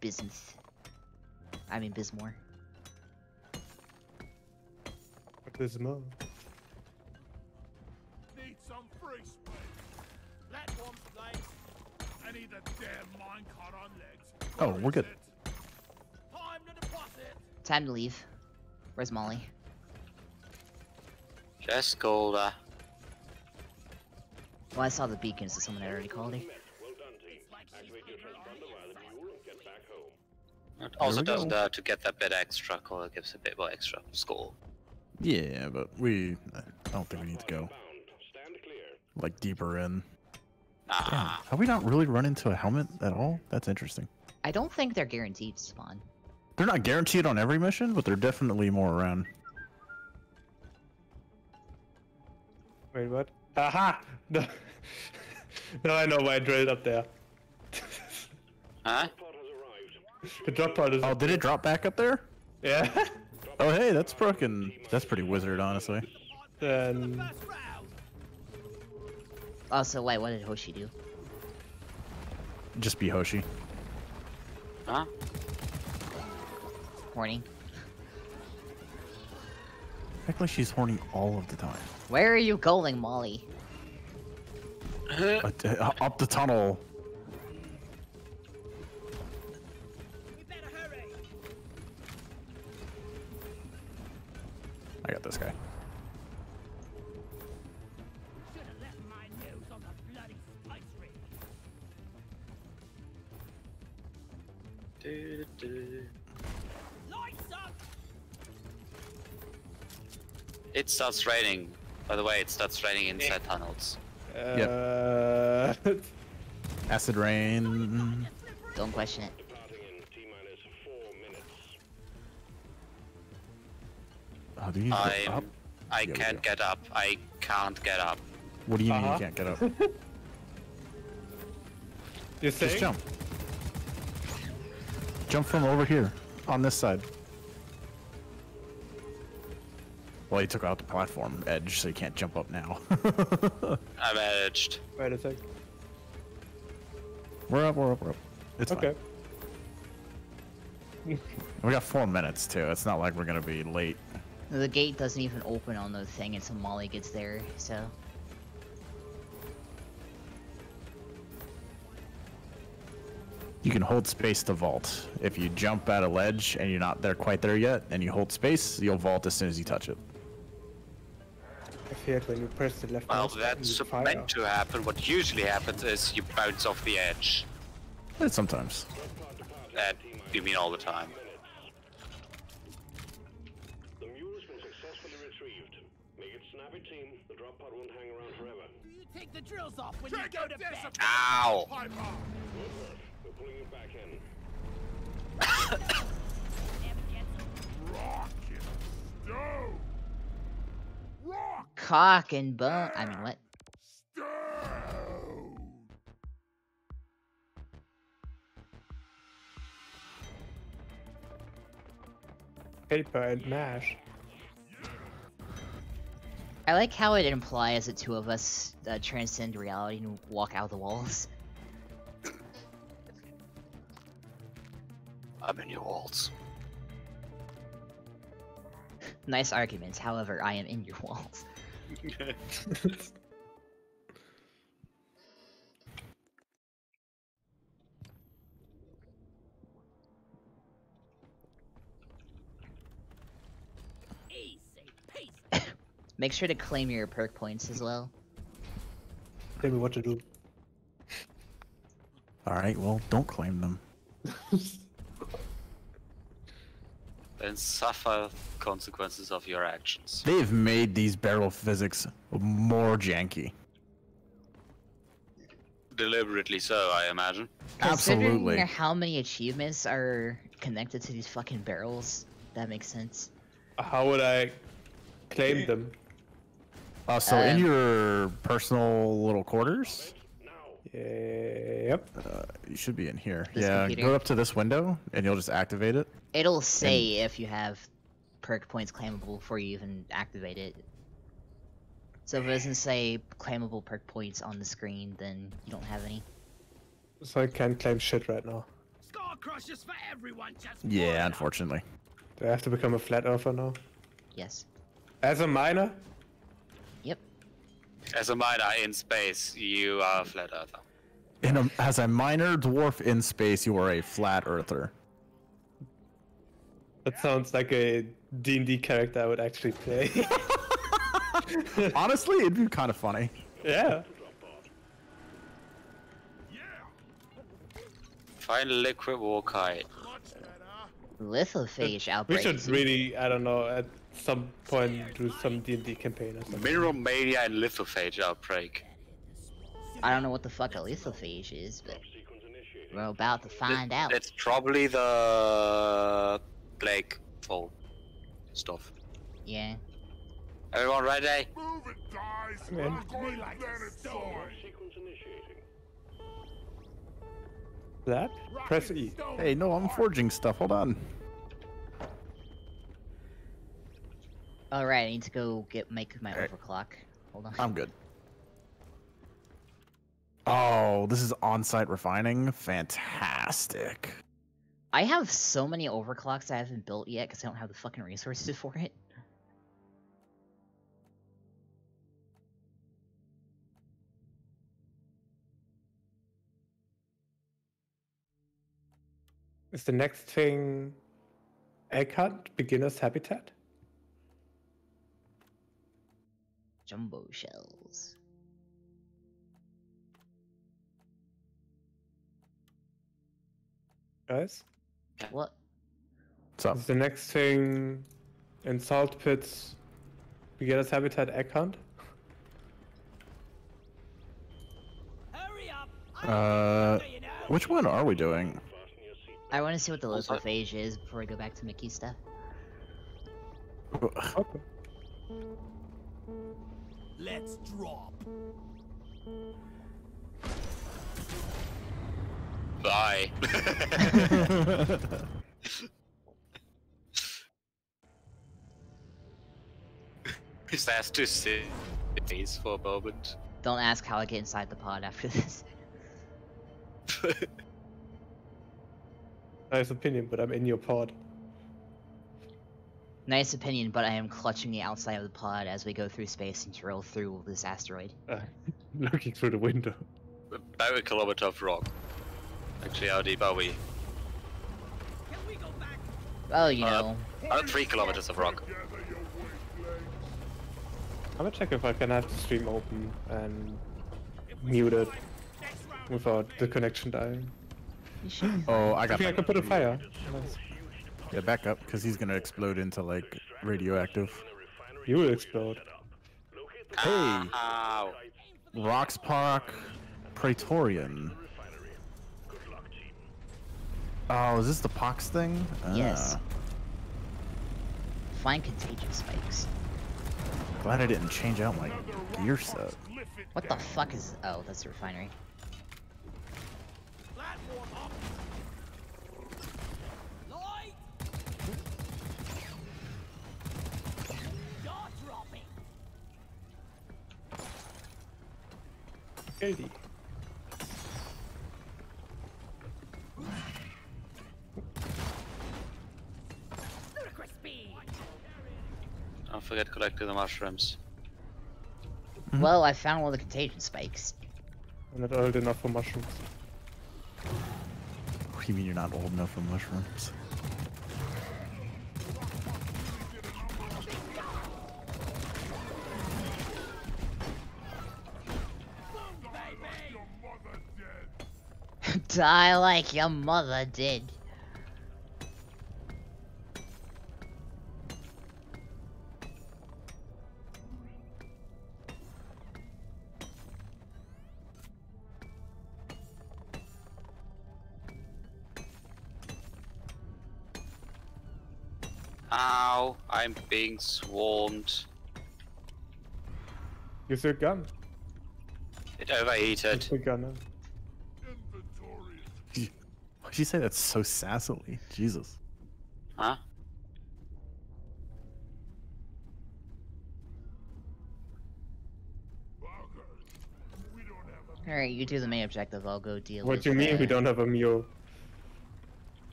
[SPEAKER 4] Bismuth. I mean Bismor.
[SPEAKER 9] What is more?
[SPEAKER 8] Need some free space.
[SPEAKER 6] Platforms, please.
[SPEAKER 8] I need a damn minecart on legs.
[SPEAKER 2] Oh, we're good.
[SPEAKER 8] it?
[SPEAKER 6] Time to deposit.
[SPEAKER 4] Time to leave. Where's Molly?
[SPEAKER 1] Just Golda.
[SPEAKER 4] Well, I saw the beacons, so someone had already called her.
[SPEAKER 7] Well done, team. Activate your transponder via the mule and get back home.
[SPEAKER 1] It also
[SPEAKER 2] we go.
[SPEAKER 1] does that to get that bit extra, call it gives a bit more extra score.
[SPEAKER 2] Yeah, but we. I don't think we need to go
[SPEAKER 7] Bound. Stand clear.
[SPEAKER 2] like deeper in. Damn,
[SPEAKER 1] Ah,
[SPEAKER 2] have we not really run into a helmet at all? That's interesting.
[SPEAKER 4] I don't think they're guaranteed to spawn.
[SPEAKER 2] They're not guaranteed on every mission, but they're definitely more around.
[SPEAKER 9] Wait, what? Aha! No. now I know why I drilled up there.
[SPEAKER 1] huh?
[SPEAKER 7] Pod has arrived.
[SPEAKER 9] the drop pod is.
[SPEAKER 2] Oh, did it drop back up there?
[SPEAKER 9] Yeah.
[SPEAKER 2] Oh, hey, that's broken. That's pretty wizard, honestly.
[SPEAKER 9] then.
[SPEAKER 4] Also, wait, what did Hoshi do?
[SPEAKER 2] Just be Hoshi.
[SPEAKER 1] Huh?
[SPEAKER 4] Horny.
[SPEAKER 2] Act like she's horny all of the time.
[SPEAKER 4] Where are you going, Molly?
[SPEAKER 2] Uh, uh, up the tunnel. I got this guy.
[SPEAKER 6] Should have left my nose on the bloody spice ring. Lights up.
[SPEAKER 1] It starts raining. By the way, it starts raining inside tunnels.
[SPEAKER 9] Uh,
[SPEAKER 2] Acid rain.
[SPEAKER 4] Don't question it.
[SPEAKER 2] Oh, do you need
[SPEAKER 1] I
[SPEAKER 2] go up?
[SPEAKER 1] I
[SPEAKER 2] Yeah,
[SPEAKER 1] can't get up. I can't get up.
[SPEAKER 2] What do you mean
[SPEAKER 9] Uh-huh.
[SPEAKER 2] you can't get up?
[SPEAKER 9] you
[SPEAKER 2] Just
[SPEAKER 9] saying?
[SPEAKER 2] jump. Jump from over here, on this side. Well, he took out the platform edge, so you can't jump up now.
[SPEAKER 1] I managed.
[SPEAKER 9] Wait a sec.
[SPEAKER 2] we're up, we're up, we're up. It's
[SPEAKER 9] Okay.
[SPEAKER 2] fine. We got four minutes too. It's not like we're gonna be late.
[SPEAKER 4] The gate doesn't even open on the thing until Molly gets there, so.
[SPEAKER 2] You can hold space to vault. If you jump at a ledge and you're not there quite there yet, and you hold space, you'll vault as soon as you touch it.
[SPEAKER 9] I feared when you press the left
[SPEAKER 1] Well,
[SPEAKER 9] button,
[SPEAKER 1] that's
[SPEAKER 9] you fire.
[SPEAKER 1] meant to happen. What usually happens is you bounce off the edge.
[SPEAKER 2] Sometimes.
[SPEAKER 1] That you mean all the time.
[SPEAKER 6] Take the drills off when
[SPEAKER 8] Check
[SPEAKER 6] you go to bed.
[SPEAKER 1] Ow!
[SPEAKER 8] Piper.
[SPEAKER 7] We're pulling it back in.
[SPEAKER 8] Rock and stone. Rock
[SPEAKER 4] Cock and bone. I mean, what?
[SPEAKER 8] stone.
[SPEAKER 9] Paper and mash.
[SPEAKER 4] I like how it implies that two of us uh, transcend reality and walk out of the walls.
[SPEAKER 1] I'm in your walls.
[SPEAKER 4] Nice arguments, however, I am in your walls. Make sure to claim your perk points as well.
[SPEAKER 9] Tell me what to do.
[SPEAKER 2] All right, well, don't claim them.
[SPEAKER 1] Then suffer consequences of your actions.
[SPEAKER 2] They've made these barrel physics more janky.
[SPEAKER 1] Deliberately so, I imagine.
[SPEAKER 2] Absolutely.
[SPEAKER 4] Considering how many achievements are connected to these fucking barrels, that makes sense.
[SPEAKER 9] How would I claim them?
[SPEAKER 2] Uh, so in
[SPEAKER 4] Um,
[SPEAKER 2] your personal little quarters,
[SPEAKER 9] Yep.
[SPEAKER 2] uh, you should be in here.
[SPEAKER 4] This
[SPEAKER 2] yeah,
[SPEAKER 4] computer?
[SPEAKER 2] go up to this window and you'll just activate it.
[SPEAKER 4] It'll say if you have perk points claimable before you even activate it. So if it doesn't say claimable perk points on the screen, then you don't have any.
[SPEAKER 9] So I can't claim shit right now.
[SPEAKER 6] Scar crushers for everyone, just
[SPEAKER 2] Yeah, unfortunately.
[SPEAKER 9] Do I have to become a flat earther now?
[SPEAKER 4] Yes.
[SPEAKER 9] As a miner?
[SPEAKER 4] Yep.
[SPEAKER 1] As a miner in space, you are a flat earther.
[SPEAKER 2] In a, as a minor dwarf in space, you are a flat earther.
[SPEAKER 9] That sounds like a D&D character I would actually play.
[SPEAKER 2] Honestly, it'd be kind of funny.
[SPEAKER 9] yeah.
[SPEAKER 1] Find a liquid morkite.
[SPEAKER 8] Much better.
[SPEAKER 4] Lithophage
[SPEAKER 9] We should really, I don't know, at some point do some D&D campaign or something.
[SPEAKER 1] Mineral mania and lithophage outbreak.
[SPEAKER 4] I don't know what the fuck a lithophage is, but we're about to find out.
[SPEAKER 1] It's probably the plague fall stuff.
[SPEAKER 4] Yeah.
[SPEAKER 1] Everyone ready?
[SPEAKER 8] Move it, guys. I'm going to planet Soy.
[SPEAKER 7] Sequence initiating.
[SPEAKER 9] That? Press E.
[SPEAKER 2] Hey, no, I'm forging stuff. Hold on.
[SPEAKER 4] Alright, I need to go get make my
[SPEAKER 2] Alright.
[SPEAKER 4] overclock. Hold on.
[SPEAKER 2] I'm good. Oh, this is on-site refining. Fantastic.
[SPEAKER 4] I have so many overclocks I haven't built yet because I don't have the fucking resources for it.
[SPEAKER 9] Is the next thing egg hunt, beginner's habitat?
[SPEAKER 4] Jumbo shells.
[SPEAKER 9] Guys?
[SPEAKER 4] What?
[SPEAKER 2] What's up?
[SPEAKER 9] Is the next thing in salt pits, beginner's habitat egg hunt?
[SPEAKER 6] Hurry up.
[SPEAKER 2] Uh,
[SPEAKER 6] So you know.
[SPEAKER 2] which one are we doing?
[SPEAKER 4] I want to see what the
[SPEAKER 1] Also-
[SPEAKER 4] lithophage is before I go back to Mickey stuff.
[SPEAKER 9] Okay.
[SPEAKER 6] Let's drop.
[SPEAKER 1] Bye. Just has to sit face for a moment.
[SPEAKER 4] Don't ask how I get inside the pod after this.
[SPEAKER 9] Nice opinion, but I'm in your pod.
[SPEAKER 4] Nice opinion, but I am clutching the outside of the pod as we go through space and drill through this asteroid.
[SPEAKER 9] Uh, looking through the window.
[SPEAKER 1] About a kilometer of rock. Actually, how deep are we?
[SPEAKER 6] Can we go back?
[SPEAKER 4] Oh, you
[SPEAKER 1] Uh,
[SPEAKER 4] know.
[SPEAKER 1] About three kilometers of rock.
[SPEAKER 8] Together, you weak legs.
[SPEAKER 9] I'm gonna check if I can have the stream open and
[SPEAKER 6] If we
[SPEAKER 9] mute it
[SPEAKER 6] survive, next round
[SPEAKER 9] without the connection dying.
[SPEAKER 2] Oh, I
[SPEAKER 9] I
[SPEAKER 2] got.
[SPEAKER 9] think I could put a fire. Nice.
[SPEAKER 2] Yeah, back up, because he's gonna explode into like radioactive.
[SPEAKER 9] You will explode.
[SPEAKER 2] Hey,
[SPEAKER 1] Ow.
[SPEAKER 2] Rocks Park, Praetorian. Oh, is this the pox thing?
[SPEAKER 4] Yes.
[SPEAKER 2] Ah,
[SPEAKER 4] Find contagion spikes.
[SPEAKER 2] glad I didn't change out my gear set.
[SPEAKER 4] What the fuck is. Oh, that's the refinery.
[SPEAKER 9] Guilty.
[SPEAKER 1] Don't forget collecting the mushrooms. Hmm?
[SPEAKER 4] Well, I found one of the contagion spikes.
[SPEAKER 9] I'm not old enough for mushrooms.
[SPEAKER 2] What do you mean you're not old enough for mushrooms?
[SPEAKER 4] Die like your mother did.
[SPEAKER 1] Ow, I'm being swarmed.
[SPEAKER 9] Use your gun.
[SPEAKER 1] It overheated.
[SPEAKER 9] Use the gun.
[SPEAKER 8] Inventory.
[SPEAKER 2] Why'd you say that so sassily? Jesus.
[SPEAKER 1] Huh?
[SPEAKER 8] Buggers. We don't have a
[SPEAKER 4] Alright, you do the main objective, I'll go deal
[SPEAKER 9] What do you mean we don't have a mule?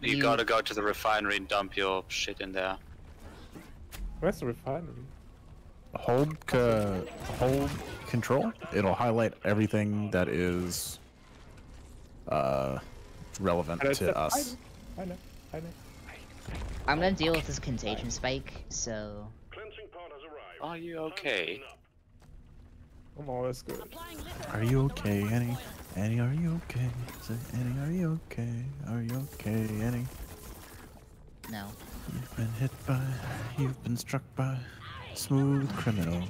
[SPEAKER 1] You,
[SPEAKER 4] You-
[SPEAKER 1] gotta go to the refinery and dump your shit in there.
[SPEAKER 9] Where's the refinery?
[SPEAKER 2] Hold, uh, hold control. It'll highlight everything that is uh, relevant to
[SPEAKER 9] a-
[SPEAKER 2] us.
[SPEAKER 9] I know, I know.
[SPEAKER 4] I'm gonna deal with this contagion spike, so...
[SPEAKER 7] Cleansing pod has arrived.
[SPEAKER 1] Are you okay?
[SPEAKER 7] clean up.
[SPEAKER 9] I'm always good.
[SPEAKER 2] Are you okay, Annie? Annie, are you okay? Say, Annie, are you okay? Are you okay, Annie?
[SPEAKER 4] No.
[SPEAKER 2] You've been hit by, you've been struck by smooth criminal.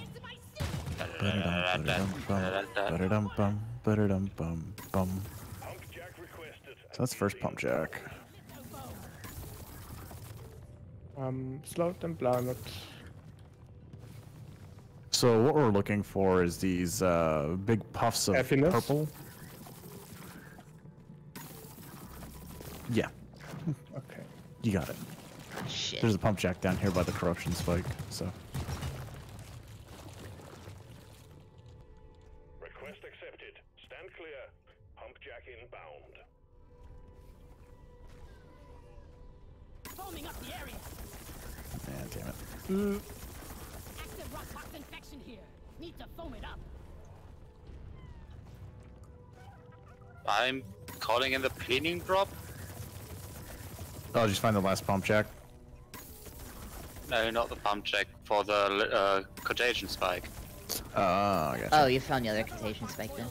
[SPEAKER 2] Ba-da-dum, ba-da-dum-bum, ba-da-dum-bum, ba-da-dum-bum, bum.
[SPEAKER 7] Pump jack requested.
[SPEAKER 2] So that's first pump jack.
[SPEAKER 9] Um, slowed and blinded.
[SPEAKER 2] So what we're looking for is these uh, big puffs of
[SPEAKER 9] Happiness?
[SPEAKER 2] purple. Yeah,
[SPEAKER 9] Okay.
[SPEAKER 2] you got it.
[SPEAKER 4] Shit.
[SPEAKER 2] There's a pump jack down here by the corruption spike. So damn it.
[SPEAKER 6] Active rockpox infection here. Need to foam it up.
[SPEAKER 1] I'm calling in the cleaning drop?
[SPEAKER 2] Oh, just find the last pump jack.
[SPEAKER 1] No, not the pump check, for the li- uh, contagion spike.
[SPEAKER 2] Oh, I gotcha.
[SPEAKER 4] Oh, you found the other contagion spike then?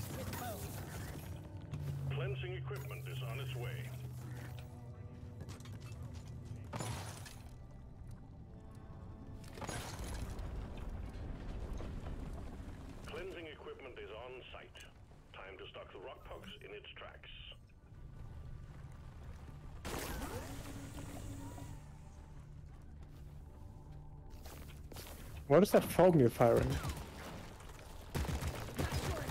[SPEAKER 9] What is that foam you're firing?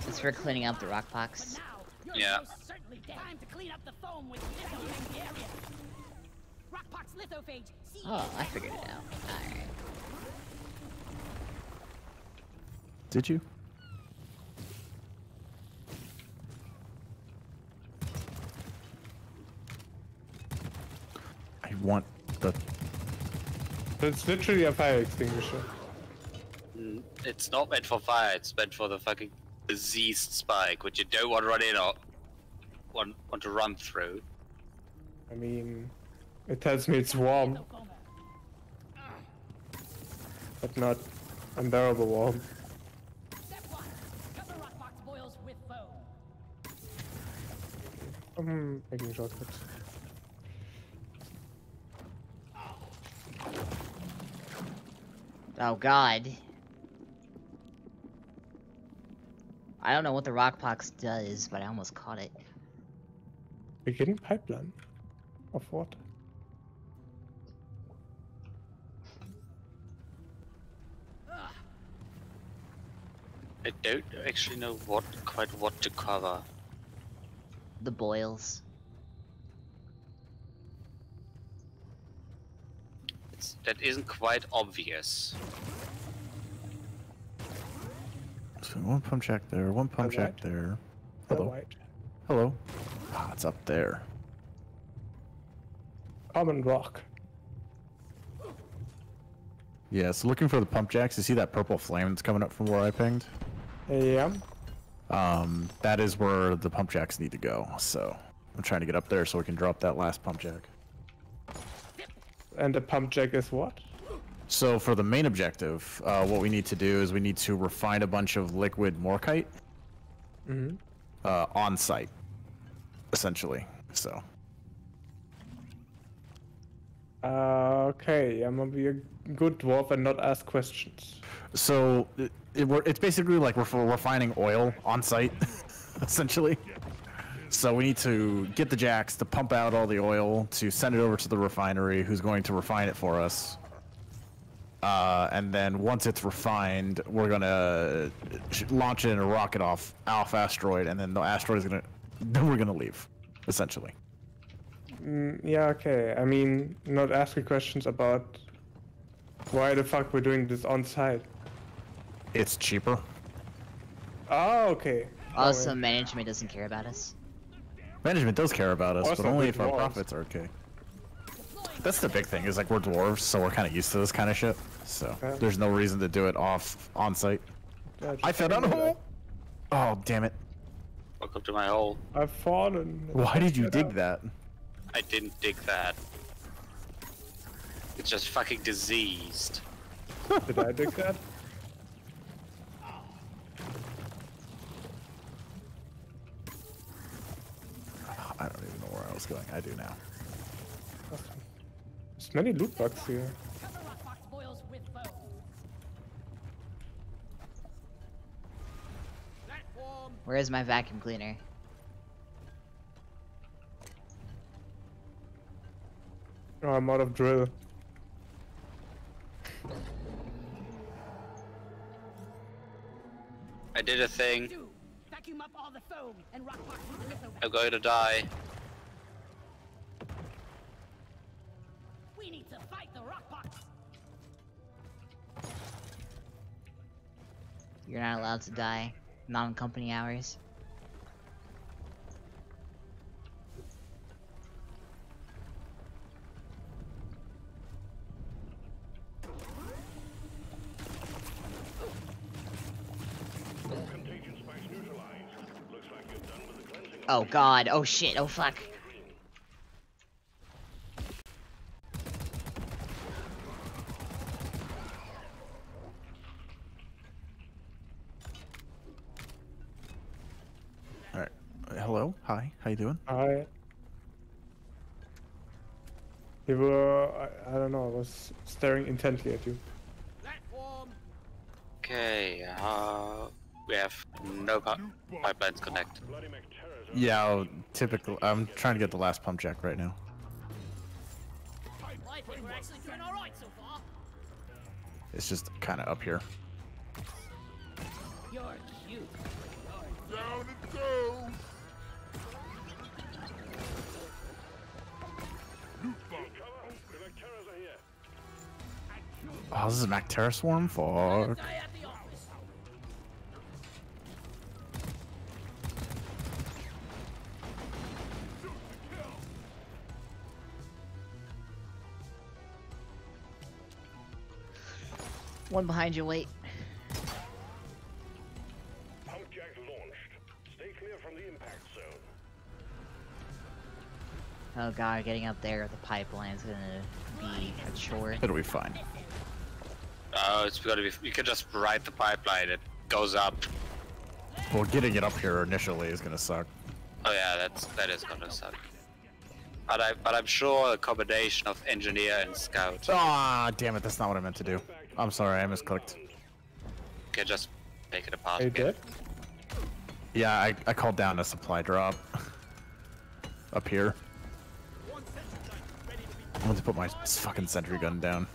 [SPEAKER 4] It's for cleaning up the rock pox.
[SPEAKER 6] Now,
[SPEAKER 1] Yeah.
[SPEAKER 6] most certainly. Time to clean up the foam with litho in the area. Rockpox lithophage.
[SPEAKER 4] Oh, I figured it out. Alright.
[SPEAKER 2] Did you? I want the.
[SPEAKER 9] It's literally a fire extinguisher.
[SPEAKER 1] Mm, It's not meant for fire, it's meant for the fucking diseased spike, which you don't want to run in or want, want to run through.
[SPEAKER 9] I mean, it tells me it's warm, but not unbearable warm.
[SPEAKER 6] Step one. Cover rockpox boils with foam.
[SPEAKER 9] I'm making shortcuts.
[SPEAKER 4] Oh god. I don't know what the rock pox does, but I almost caught it.
[SPEAKER 9] Beginning pipeline of what?
[SPEAKER 1] I don't actually know what quite what to cover.
[SPEAKER 4] The boils.
[SPEAKER 1] It's, that isn't quite obvious.
[SPEAKER 2] So one pump jack there, one pump jack there. Hello. Hello. Ah, it's up there.
[SPEAKER 9] Common rock.
[SPEAKER 2] Yeah, so looking for the pump jacks. You see that purple flame that's coming up from where I pinged?
[SPEAKER 9] Yeah.
[SPEAKER 2] Um, that is where the pump jacks need to go. So I'm trying to get up there so we can drop that last pump jack.
[SPEAKER 9] And the pump jack is what?
[SPEAKER 2] So for the main objective, uh, what we need to do is we need to refine a bunch of liquid morkite
[SPEAKER 9] Mm-hmm.
[SPEAKER 2] uh, on site, essentially. So
[SPEAKER 9] Uh, okay, I'm gonna be a good dwarf and not ask questions.
[SPEAKER 2] So it, it, it's basically like we're for refining oil on site, essentially. So we need to get the jacks to pump out all the oil to send it over to the refinery, who's going to refine it for us. Uh, and then once it's refined, we're gonna launch it in a rocket off Alpha asteroid, and then the asteroid is gonna, then we're gonna leave, essentially.
[SPEAKER 9] Mm, yeah, okay. I mean, not asking questions about why the fuck we're doing this on site.
[SPEAKER 2] It's cheaper.
[SPEAKER 9] Oh, okay.
[SPEAKER 4] Also,
[SPEAKER 9] Alright.
[SPEAKER 4] management doesn't care about us.
[SPEAKER 2] Management does care about us,
[SPEAKER 9] Also
[SPEAKER 2] but only
[SPEAKER 9] good
[SPEAKER 2] if our profits are okay. That's the big thing is like we're dwarves, so we're kind of used to this kind of shit. So
[SPEAKER 9] Yeah.
[SPEAKER 2] there's no reason to do it off on site.
[SPEAKER 9] Yeah,
[SPEAKER 2] I fell down a hole. Oh damn it!
[SPEAKER 1] Welcome to my hole.
[SPEAKER 9] I've fallen.
[SPEAKER 2] Why did you dig
[SPEAKER 9] up.
[SPEAKER 2] that?
[SPEAKER 1] I didn't dig that. It's just fucking diseased.
[SPEAKER 9] Did I dig that?
[SPEAKER 2] I don't even know where I was going. I do now.
[SPEAKER 9] There's many loot bugs here.
[SPEAKER 6] Cover rockpox boils with foam. Platform.
[SPEAKER 4] Where is my vacuum cleaner?
[SPEAKER 9] Oh, I'm out of drill.
[SPEAKER 1] I did a thing.
[SPEAKER 6] Do. Vacuum up all the foam and rock pox with the litho.
[SPEAKER 1] I'm going to die.
[SPEAKER 4] You're not allowed to die. Not on company hours.
[SPEAKER 7] Contagion spikes neutralized. Looks like you're done with the cleansing.
[SPEAKER 4] Oh god, oh shit, oh fuck.
[SPEAKER 2] All right. Uh, Hello. Hi. How you doing?
[SPEAKER 9] I. You were. I, I don't know. I was staring intently at you.
[SPEAKER 6] Platform.
[SPEAKER 1] Okay, uh, we have no pi- pipelines connected.
[SPEAKER 7] Bloody Macteras.
[SPEAKER 2] Yeah. I'll typical. I'm trying to get the last pump jack right now.
[SPEAKER 6] I think we're actually doing all right so far.
[SPEAKER 2] It's just kind of up here.
[SPEAKER 6] You're cute.
[SPEAKER 8] Down it goes.
[SPEAKER 2] Oh, this is a Mactera swarm. Fuck.
[SPEAKER 6] Die at the office.
[SPEAKER 4] One behind you, wait.
[SPEAKER 7] Pump launched. Stay clear from the impact zone.
[SPEAKER 4] Oh god, getting up there with the pipeline's gonna be a chore.
[SPEAKER 2] It'll be fine.
[SPEAKER 1] Oh, it's gotta be. You can just ride the pipeline. It goes up.
[SPEAKER 2] Well, getting it up here initially is gonna suck.
[SPEAKER 1] Oh yeah, that's that is gonna suck. But I but I'm sure a combination of engineer and scout
[SPEAKER 2] Ah, damn it. That's not what I meant to do. I'm sorry. I misclicked.
[SPEAKER 1] can just take it apart.
[SPEAKER 9] Are you
[SPEAKER 1] again.
[SPEAKER 2] Yeah, I, I called down a supply drop. Up here. I want to put my fucking sentry gun down.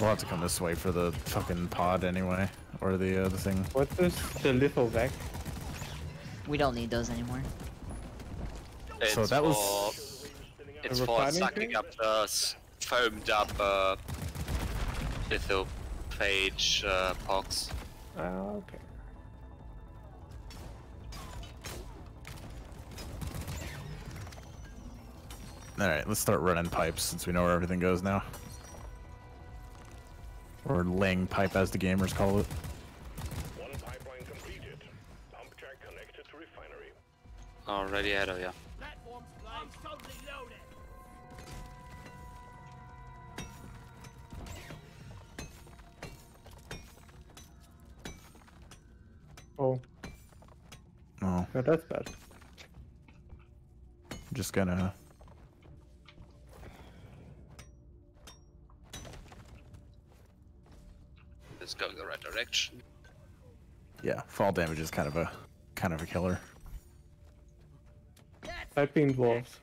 [SPEAKER 2] We'll have to come this way for the fucking pod anyway, or the uh, thing.
[SPEAKER 9] What's this? The little back.
[SPEAKER 4] We don't need those anymore.
[SPEAKER 1] It's
[SPEAKER 2] so that
[SPEAKER 1] for,
[SPEAKER 2] was.
[SPEAKER 1] It's for sucking up the foamed up uh, little page uh, pox.
[SPEAKER 9] Ah, okay.
[SPEAKER 2] Alright, let's start running pipes since we know where everything goes now. Or laying pipe as the gamers call it.
[SPEAKER 7] One pipeline completed. Pump jack connected to refinery.
[SPEAKER 1] Already ahead of you.
[SPEAKER 6] Platform's I'm totally loaded.
[SPEAKER 9] Oh,
[SPEAKER 2] Oh,
[SPEAKER 9] yeah, that's bad.
[SPEAKER 2] I'm just gonna.
[SPEAKER 1] It's going the right direction.
[SPEAKER 2] Yeah, fall damage is kind of a kind of a killer.
[SPEAKER 9] Piping dwarves.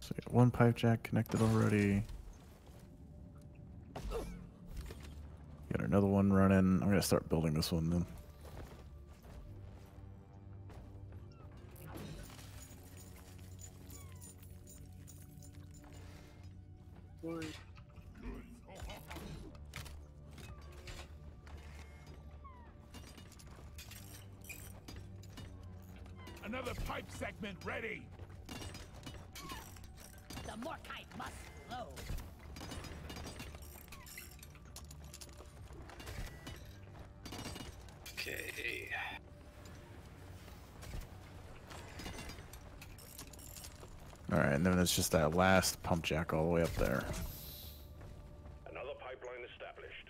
[SPEAKER 2] So we got one pipe jack connected already. Got another one running. I'm gonna start building this one then. Just that last pump jack all the way up there.
[SPEAKER 7] Another pipeline established.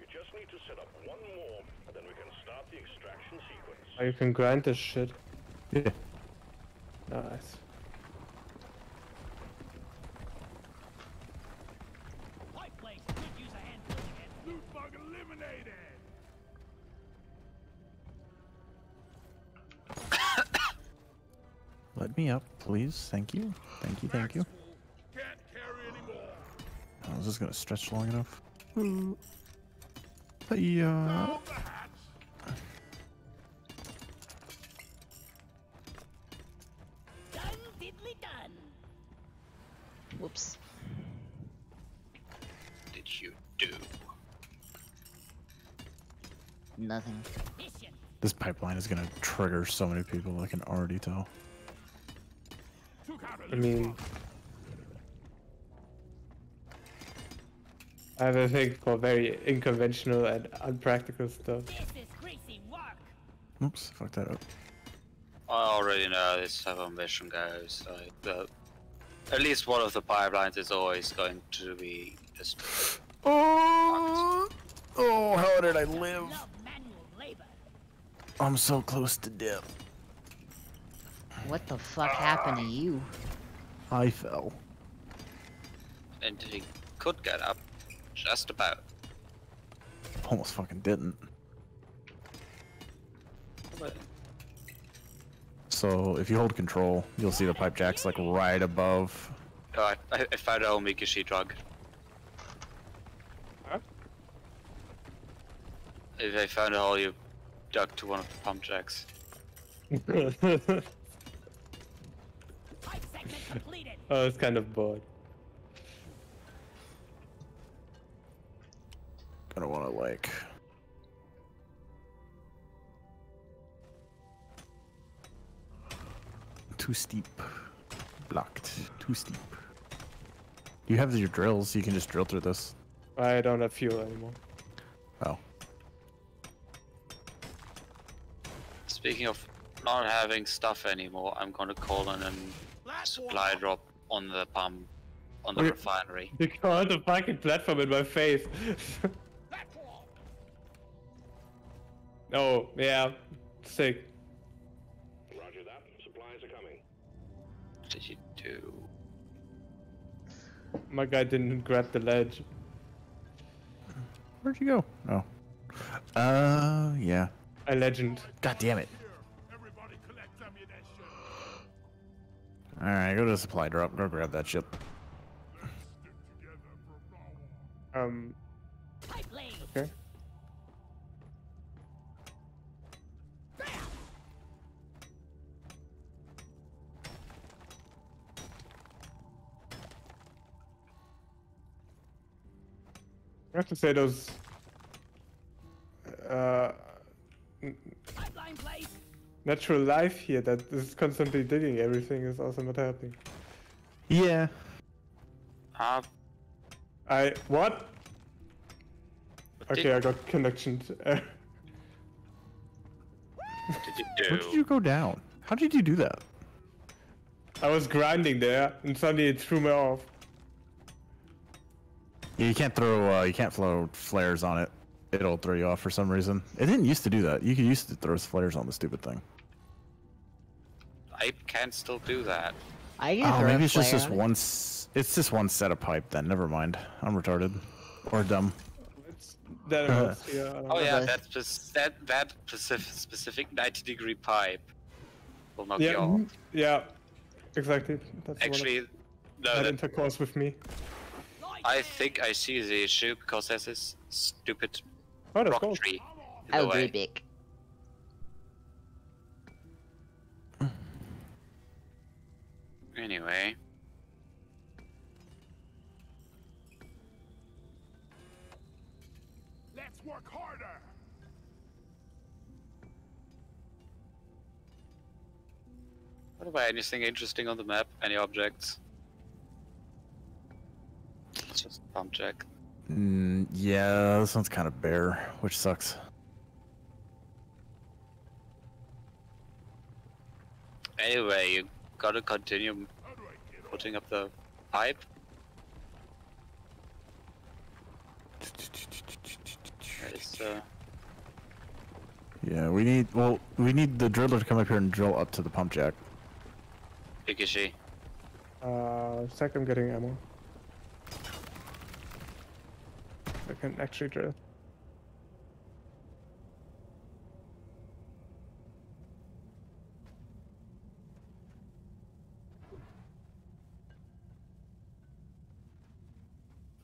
[SPEAKER 7] You just need to set up one more, and then we can start the extraction sequence.
[SPEAKER 9] Oh, you can grind this shit.
[SPEAKER 2] Yeah. Thank you. Thank you, thank you.
[SPEAKER 8] Can't carry anymore.
[SPEAKER 2] I was just gonna stretch long enough. Hey, uh,
[SPEAKER 8] Down the hatch.
[SPEAKER 6] Done diddly done.
[SPEAKER 4] Whoops.
[SPEAKER 1] Did you do?
[SPEAKER 4] Nothing.
[SPEAKER 2] This pipeline is gonna trigger so many people. I can already tell.
[SPEAKER 8] Took out a
[SPEAKER 9] I
[SPEAKER 8] loot
[SPEAKER 9] mean. I have a thing for very unconventional and unpractical stuff.
[SPEAKER 6] This is greasy.
[SPEAKER 2] Oops, fuck that up.
[SPEAKER 1] I already know this type of mission goes. Like the, at least one of the pipelines is always going to be just
[SPEAKER 2] Oh, oh, how did I live?
[SPEAKER 6] Love manual labor.
[SPEAKER 2] I'm so close to death.
[SPEAKER 4] What the fuck happened to you?
[SPEAKER 2] I fell.
[SPEAKER 1] and he could get up, just about.
[SPEAKER 2] Almost fucking didn't.
[SPEAKER 1] But
[SPEAKER 2] So if you hold control, you'll see the pipe jacks like right above.
[SPEAKER 1] oh, I, I I found a whole Mikishi drug.
[SPEAKER 9] Huh?
[SPEAKER 1] If I found a hole, you dug to one of the pump jacks.
[SPEAKER 6] Pipe segment completed.
[SPEAKER 9] Oh, I was kind of bored.
[SPEAKER 2] Gonna want to like. Too steep. Blocked. Too steep. You have your drills, you can just drill through this.
[SPEAKER 9] I don't have fuel anymore.
[SPEAKER 2] Oh.
[SPEAKER 1] Speaking of not having stuff anymore, I'm gonna call in a supply drop on the pump, on the
[SPEAKER 2] Okay.
[SPEAKER 1] refinery.
[SPEAKER 9] You got the fucking platform in my face. Oh, yeah. Sick.
[SPEAKER 7] Roger that. Supplies are coming.
[SPEAKER 1] What did you do?
[SPEAKER 9] My guy didn't grab the ledge.
[SPEAKER 2] Where'd you go? Oh. Uh, yeah.
[SPEAKER 9] A legend.
[SPEAKER 2] God damn it. Alright, go to the supply drop. Go grab that
[SPEAKER 8] on.
[SPEAKER 9] Um, okay. I have to say those. Uh. Natural life here that is constantly digging everything is also not helping.
[SPEAKER 2] Yeah.
[SPEAKER 1] Uh,
[SPEAKER 9] I what?
[SPEAKER 1] what
[SPEAKER 9] Okay, I got connection. Uh,
[SPEAKER 1] did you do?
[SPEAKER 2] Where did you go down? How did you do that?
[SPEAKER 9] I was grinding there, and suddenly it threw me off.
[SPEAKER 2] Yeah, you can't throw. Uh, you can't throw flares on it. It'll throw you off for some reason. It didn't used to do that. You could used to throw flares on the stupid thing.
[SPEAKER 1] I can still do that.
[SPEAKER 4] I can
[SPEAKER 2] Oh, maybe
[SPEAKER 4] a
[SPEAKER 2] it's just this
[SPEAKER 4] on
[SPEAKER 2] one. It's just one set of pipe. Then never mind. I'm retarded or dumb.
[SPEAKER 9] It's that
[SPEAKER 2] Uh,
[SPEAKER 9] was here. I don't
[SPEAKER 1] Oh yeah,
[SPEAKER 4] Okay.
[SPEAKER 1] that that that specific specific 90 degree pipe will knock
[SPEAKER 9] Yeah,
[SPEAKER 1] you
[SPEAKER 9] mhm, yeah, exactly. That's the one
[SPEAKER 1] Actually, no,
[SPEAKER 9] had
[SPEAKER 1] that,
[SPEAKER 9] intercourse with me.
[SPEAKER 1] I think I see the issue because there's this stupid
[SPEAKER 9] Oh,
[SPEAKER 1] rock
[SPEAKER 9] cool.
[SPEAKER 1] tree in the
[SPEAKER 4] Oh,
[SPEAKER 1] way.
[SPEAKER 4] Rubik.
[SPEAKER 1] Anyway,
[SPEAKER 8] Let's work harder.
[SPEAKER 1] what about anything interesting on the map? Any objects? Let's just pump check.
[SPEAKER 2] Mm, yeah, this one's kind of bare, which sucks.
[SPEAKER 1] Anyway, you gotta continue
[SPEAKER 8] How do I get
[SPEAKER 1] putting up the pipe. Uh,
[SPEAKER 2] Yeah, we need. Well, we need the driller to come up here and drill up to the pump jack.
[SPEAKER 1] Pikishi.
[SPEAKER 9] Uh, sec, I'm getting ammo. I can actually drill.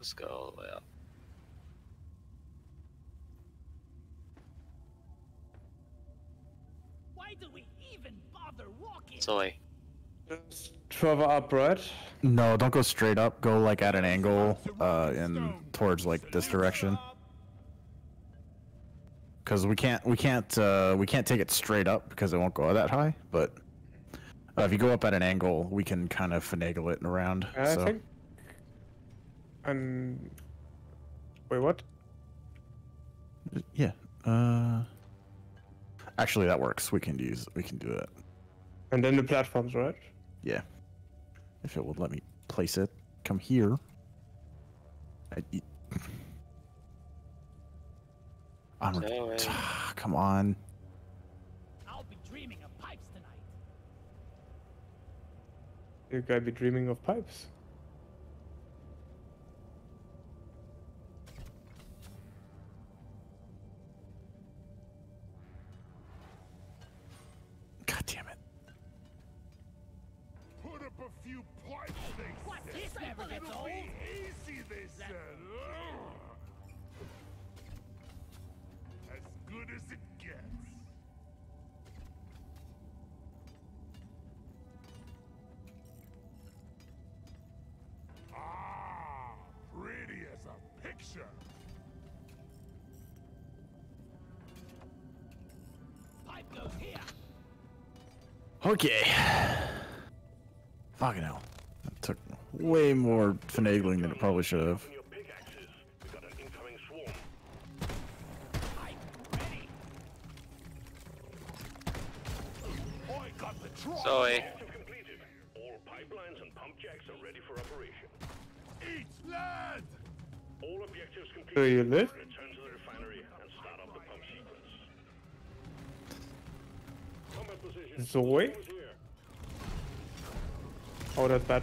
[SPEAKER 1] Let's go all the way up.
[SPEAKER 6] Why do we even bother walking?
[SPEAKER 1] Zoey.
[SPEAKER 9] Just further up, right?
[SPEAKER 2] No, don't go straight up. Go like at an angle, uh, in towards like this direction. Because we can't, we can't, uh, we can't take it straight up because it won't go that high. But uh, if you go up at an angle, we can kind of finagle it around.
[SPEAKER 9] I
[SPEAKER 2] so
[SPEAKER 9] think. And wait, what?
[SPEAKER 2] yeah. Uh, actually, that works. We can use, we can do it.
[SPEAKER 9] And then the platforms, right?
[SPEAKER 2] Yeah. If it would let me place it, come here. I, y- I'm.
[SPEAKER 1] Zoey.
[SPEAKER 2] Come on.
[SPEAKER 6] I'll be dreaming of pipes tonight.
[SPEAKER 9] You gotta be dreaming of pipes.
[SPEAKER 2] Okay. Fucking hell. That took way more finagling than it probably should have.
[SPEAKER 7] Open eh. your pickaxes. We got an incoming swarm.
[SPEAKER 6] Pipe ready.
[SPEAKER 8] I got the truck.
[SPEAKER 7] Zoey. All pipelines and pump jacks are ready for operation.
[SPEAKER 8] Eat land.
[SPEAKER 7] All objectives completed.
[SPEAKER 9] Do you live? Zoey?
[SPEAKER 7] Swarm is here.
[SPEAKER 9] Oh, that's bad.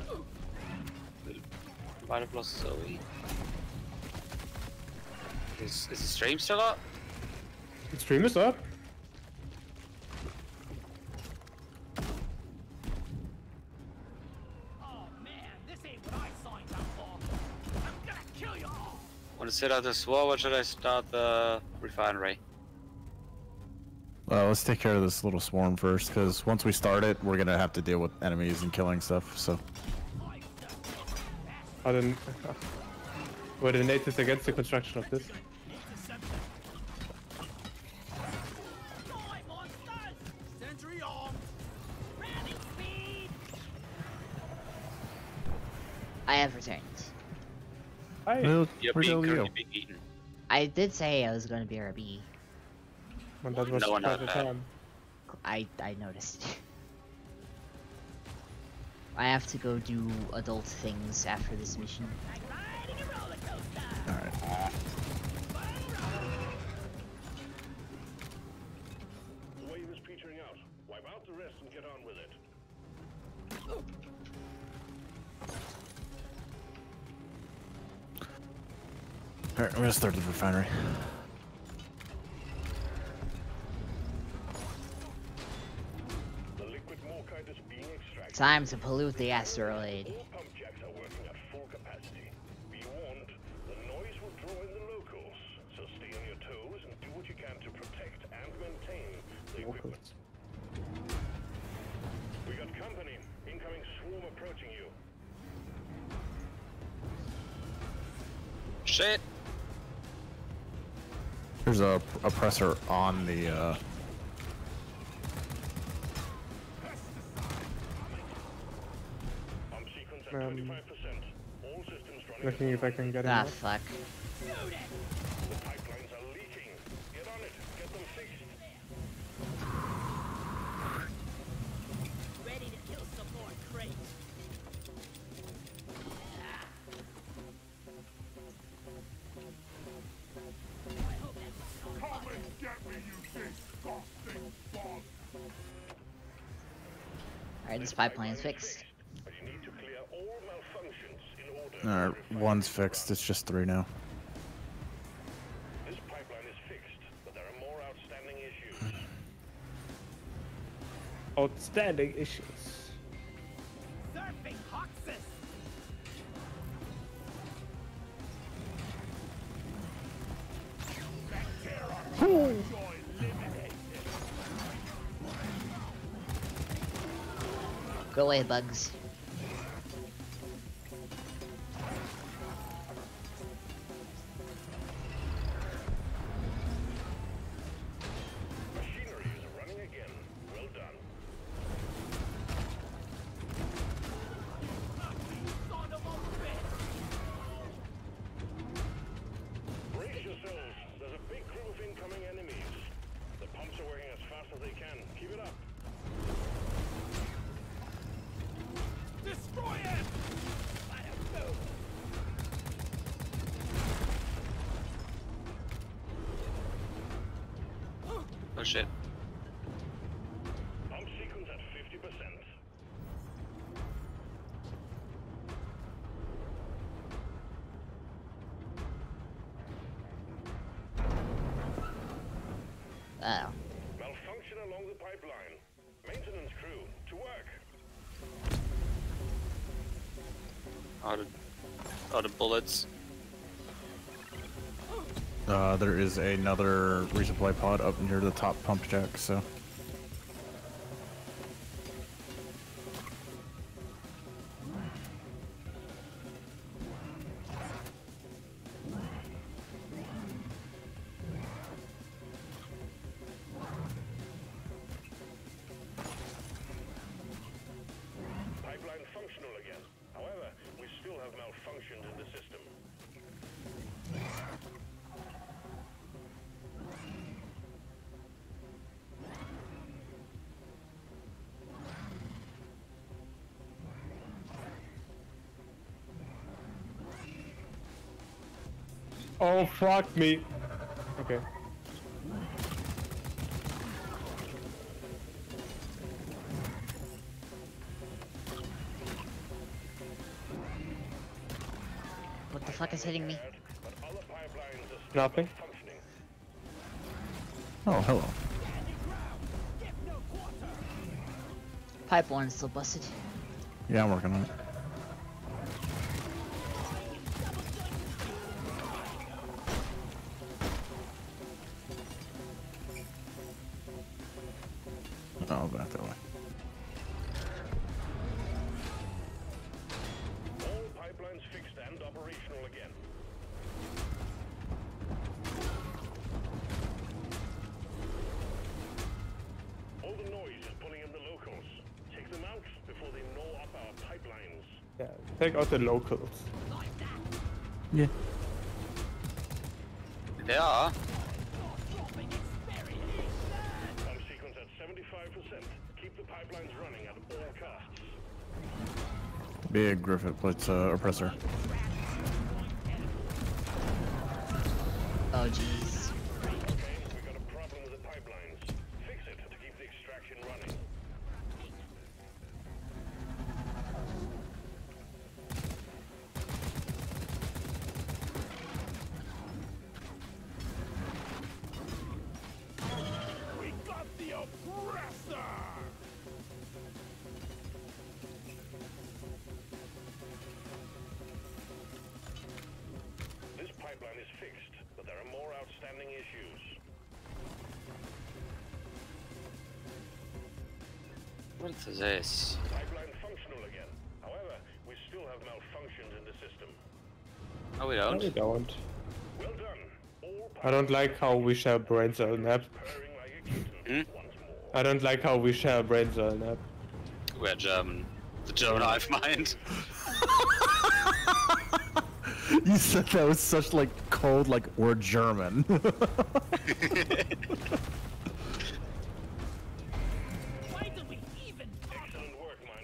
[SPEAKER 1] Might have lost Zoey. Is, is the stream still up?
[SPEAKER 9] The stream is up.
[SPEAKER 6] Oh this ain't I signed up for. I'm gonna kill you all.
[SPEAKER 1] Want to set out the swarm or should I start the refinery?
[SPEAKER 2] Uh, let's take care of this little swarm first, because once we start it, we're gonna have to deal with enemies and killing stuff. So
[SPEAKER 9] I didn't. Were the natives against the construction of this?
[SPEAKER 6] Die, monsters! Sentry arms. Ramming speed.
[SPEAKER 4] I have returned.
[SPEAKER 9] Hi.
[SPEAKER 2] Well,
[SPEAKER 1] You're being currently being eaten.
[SPEAKER 4] I did say I was going to be RB.
[SPEAKER 9] Well, that was
[SPEAKER 1] No one
[SPEAKER 9] quite
[SPEAKER 1] that.
[SPEAKER 9] time.
[SPEAKER 4] I I noticed. I have to go do adult things after this mission.
[SPEAKER 6] Like riding a roller coaster.
[SPEAKER 2] Alright.
[SPEAKER 7] The wave is petering out. Wipe out the rest and get on with it.
[SPEAKER 2] Alright, I'm gonna start the refinery.
[SPEAKER 4] Company. to pollute
[SPEAKER 7] approaching you.
[SPEAKER 1] Shit!
[SPEAKER 2] There's a oppressor on the uh
[SPEAKER 7] sequence at 25%. All systems running.
[SPEAKER 9] Looking if I can get him
[SPEAKER 4] Ah,
[SPEAKER 9] out.
[SPEAKER 4] fuck.
[SPEAKER 7] The pipelines are leaking. Get on it. Get them fixed.
[SPEAKER 6] Ready to kill some more crates.
[SPEAKER 8] Come and get me, you disgusting bug!
[SPEAKER 4] Alright, this pipeline is fixed.
[SPEAKER 7] But you need to clear all malfunctions in order. to
[SPEAKER 2] Alright, one's fixed, it's just three now.
[SPEAKER 7] This pipeline is fixed, but there are more outstanding issues.
[SPEAKER 9] Outstanding issues.
[SPEAKER 6] Surfing Hoxxes.
[SPEAKER 4] Go away, bugs.
[SPEAKER 6] Are of,
[SPEAKER 7] are the
[SPEAKER 1] bullets?
[SPEAKER 2] Uh, there is another resupply pod up near the top pump jack, so.
[SPEAKER 9] Fuck me. Okay.
[SPEAKER 4] What the fuck is hitting me?
[SPEAKER 7] But other pipelines are still
[SPEAKER 9] Nothing.
[SPEAKER 2] Oh, hello.
[SPEAKER 4] Pipeline's still busted.
[SPEAKER 2] Yeah, I'm working on it.
[SPEAKER 9] Take out the locals.
[SPEAKER 2] Yeah.
[SPEAKER 1] They are.
[SPEAKER 6] Dropping experience.
[SPEAKER 7] Pump sequence at 75%. Keep the pipelines running at all costs.
[SPEAKER 2] Big Griffith plates uh, oppressor.
[SPEAKER 7] Is
[SPEAKER 1] this?
[SPEAKER 7] Pipeline functional again. However, we still have malfunctions in the system.
[SPEAKER 1] Oh, we don't.
[SPEAKER 9] we don't.
[SPEAKER 7] Well done.
[SPEAKER 9] I don't like how we share brains cell nap.
[SPEAKER 7] purring like a kitten
[SPEAKER 1] Hmm?
[SPEAKER 9] I don't like how we share brain cell nap.
[SPEAKER 1] We're German. The German hive mind.
[SPEAKER 2] You said that was such like cold, like we're German.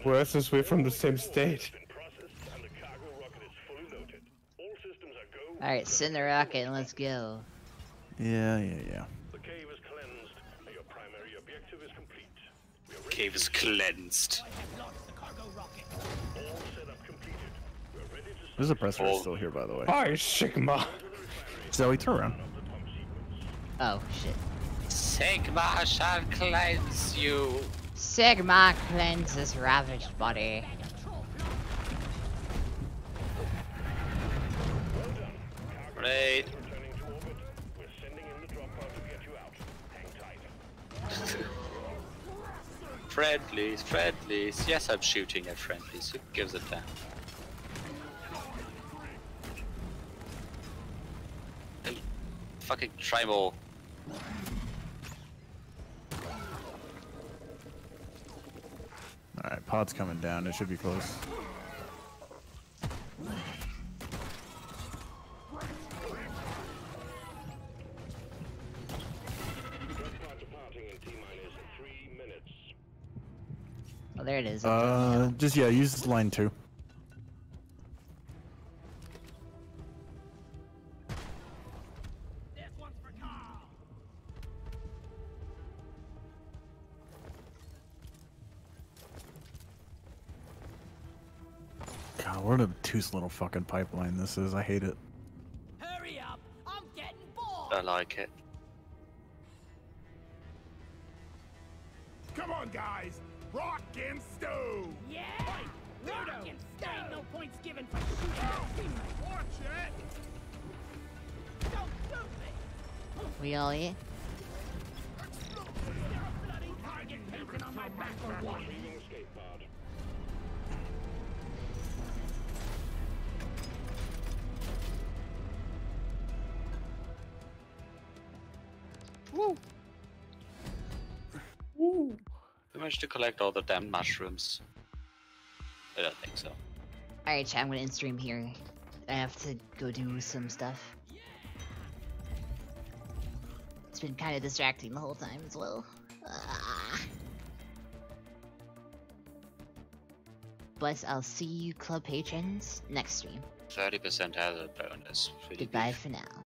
[SPEAKER 9] Worse is we're from the same state.
[SPEAKER 7] Been processed and the cargo rocket is fully loaded. All systems are go.
[SPEAKER 4] Alright, send the rocket and let's go.
[SPEAKER 2] yeah, yeah, yeah.
[SPEAKER 7] The cave is cleansed and your primary objective is complete. We are ready
[SPEAKER 1] Cave is cleansed.
[SPEAKER 6] I have launched the cargo rocket?
[SPEAKER 7] all setup completed. We are ready to
[SPEAKER 2] There's a oppressor
[SPEAKER 1] Oh.
[SPEAKER 2] still here, by the way.
[SPEAKER 9] Hi, Sigma.
[SPEAKER 2] Zoe, turn around.
[SPEAKER 7] start the pump sequence.
[SPEAKER 4] Oh shit.
[SPEAKER 1] Sigma shall cleanse you.
[SPEAKER 4] Sigma cleanses ravaged body.
[SPEAKER 7] Tight.
[SPEAKER 1] Friendlies, friendlies. Yes, I'm shooting at friendlies. Who gives a damn? Fucking try
[SPEAKER 2] Alright, pod's coming down. It should be close.
[SPEAKER 7] Drop pod departing in T minus three minutes.
[SPEAKER 4] Oh, there it is.
[SPEAKER 2] Uh, just yeah, use line two. What a obtuse little fucking pipeline this is. I hate it.
[SPEAKER 6] Hurry up! I'm getting bored!
[SPEAKER 1] I like it.
[SPEAKER 8] Come on, guys! Rock and Stone!
[SPEAKER 6] Yeah! Rock and stay! no points given for shooting!
[SPEAKER 8] Oh, watch it!
[SPEAKER 6] Don't shoot me!
[SPEAKER 4] We all here?
[SPEAKER 1] Woo! We managed to collect all the damn mushrooms. I don't think so.
[SPEAKER 4] Alright, chat, I'm gonna end stream here. I have to go do some stuff. It's been kind of distracting the whole time as well. Ah. But I'll see you club patrons next stream.
[SPEAKER 1] 30% hazard bonus. Pretty
[SPEAKER 4] Goodbye for now.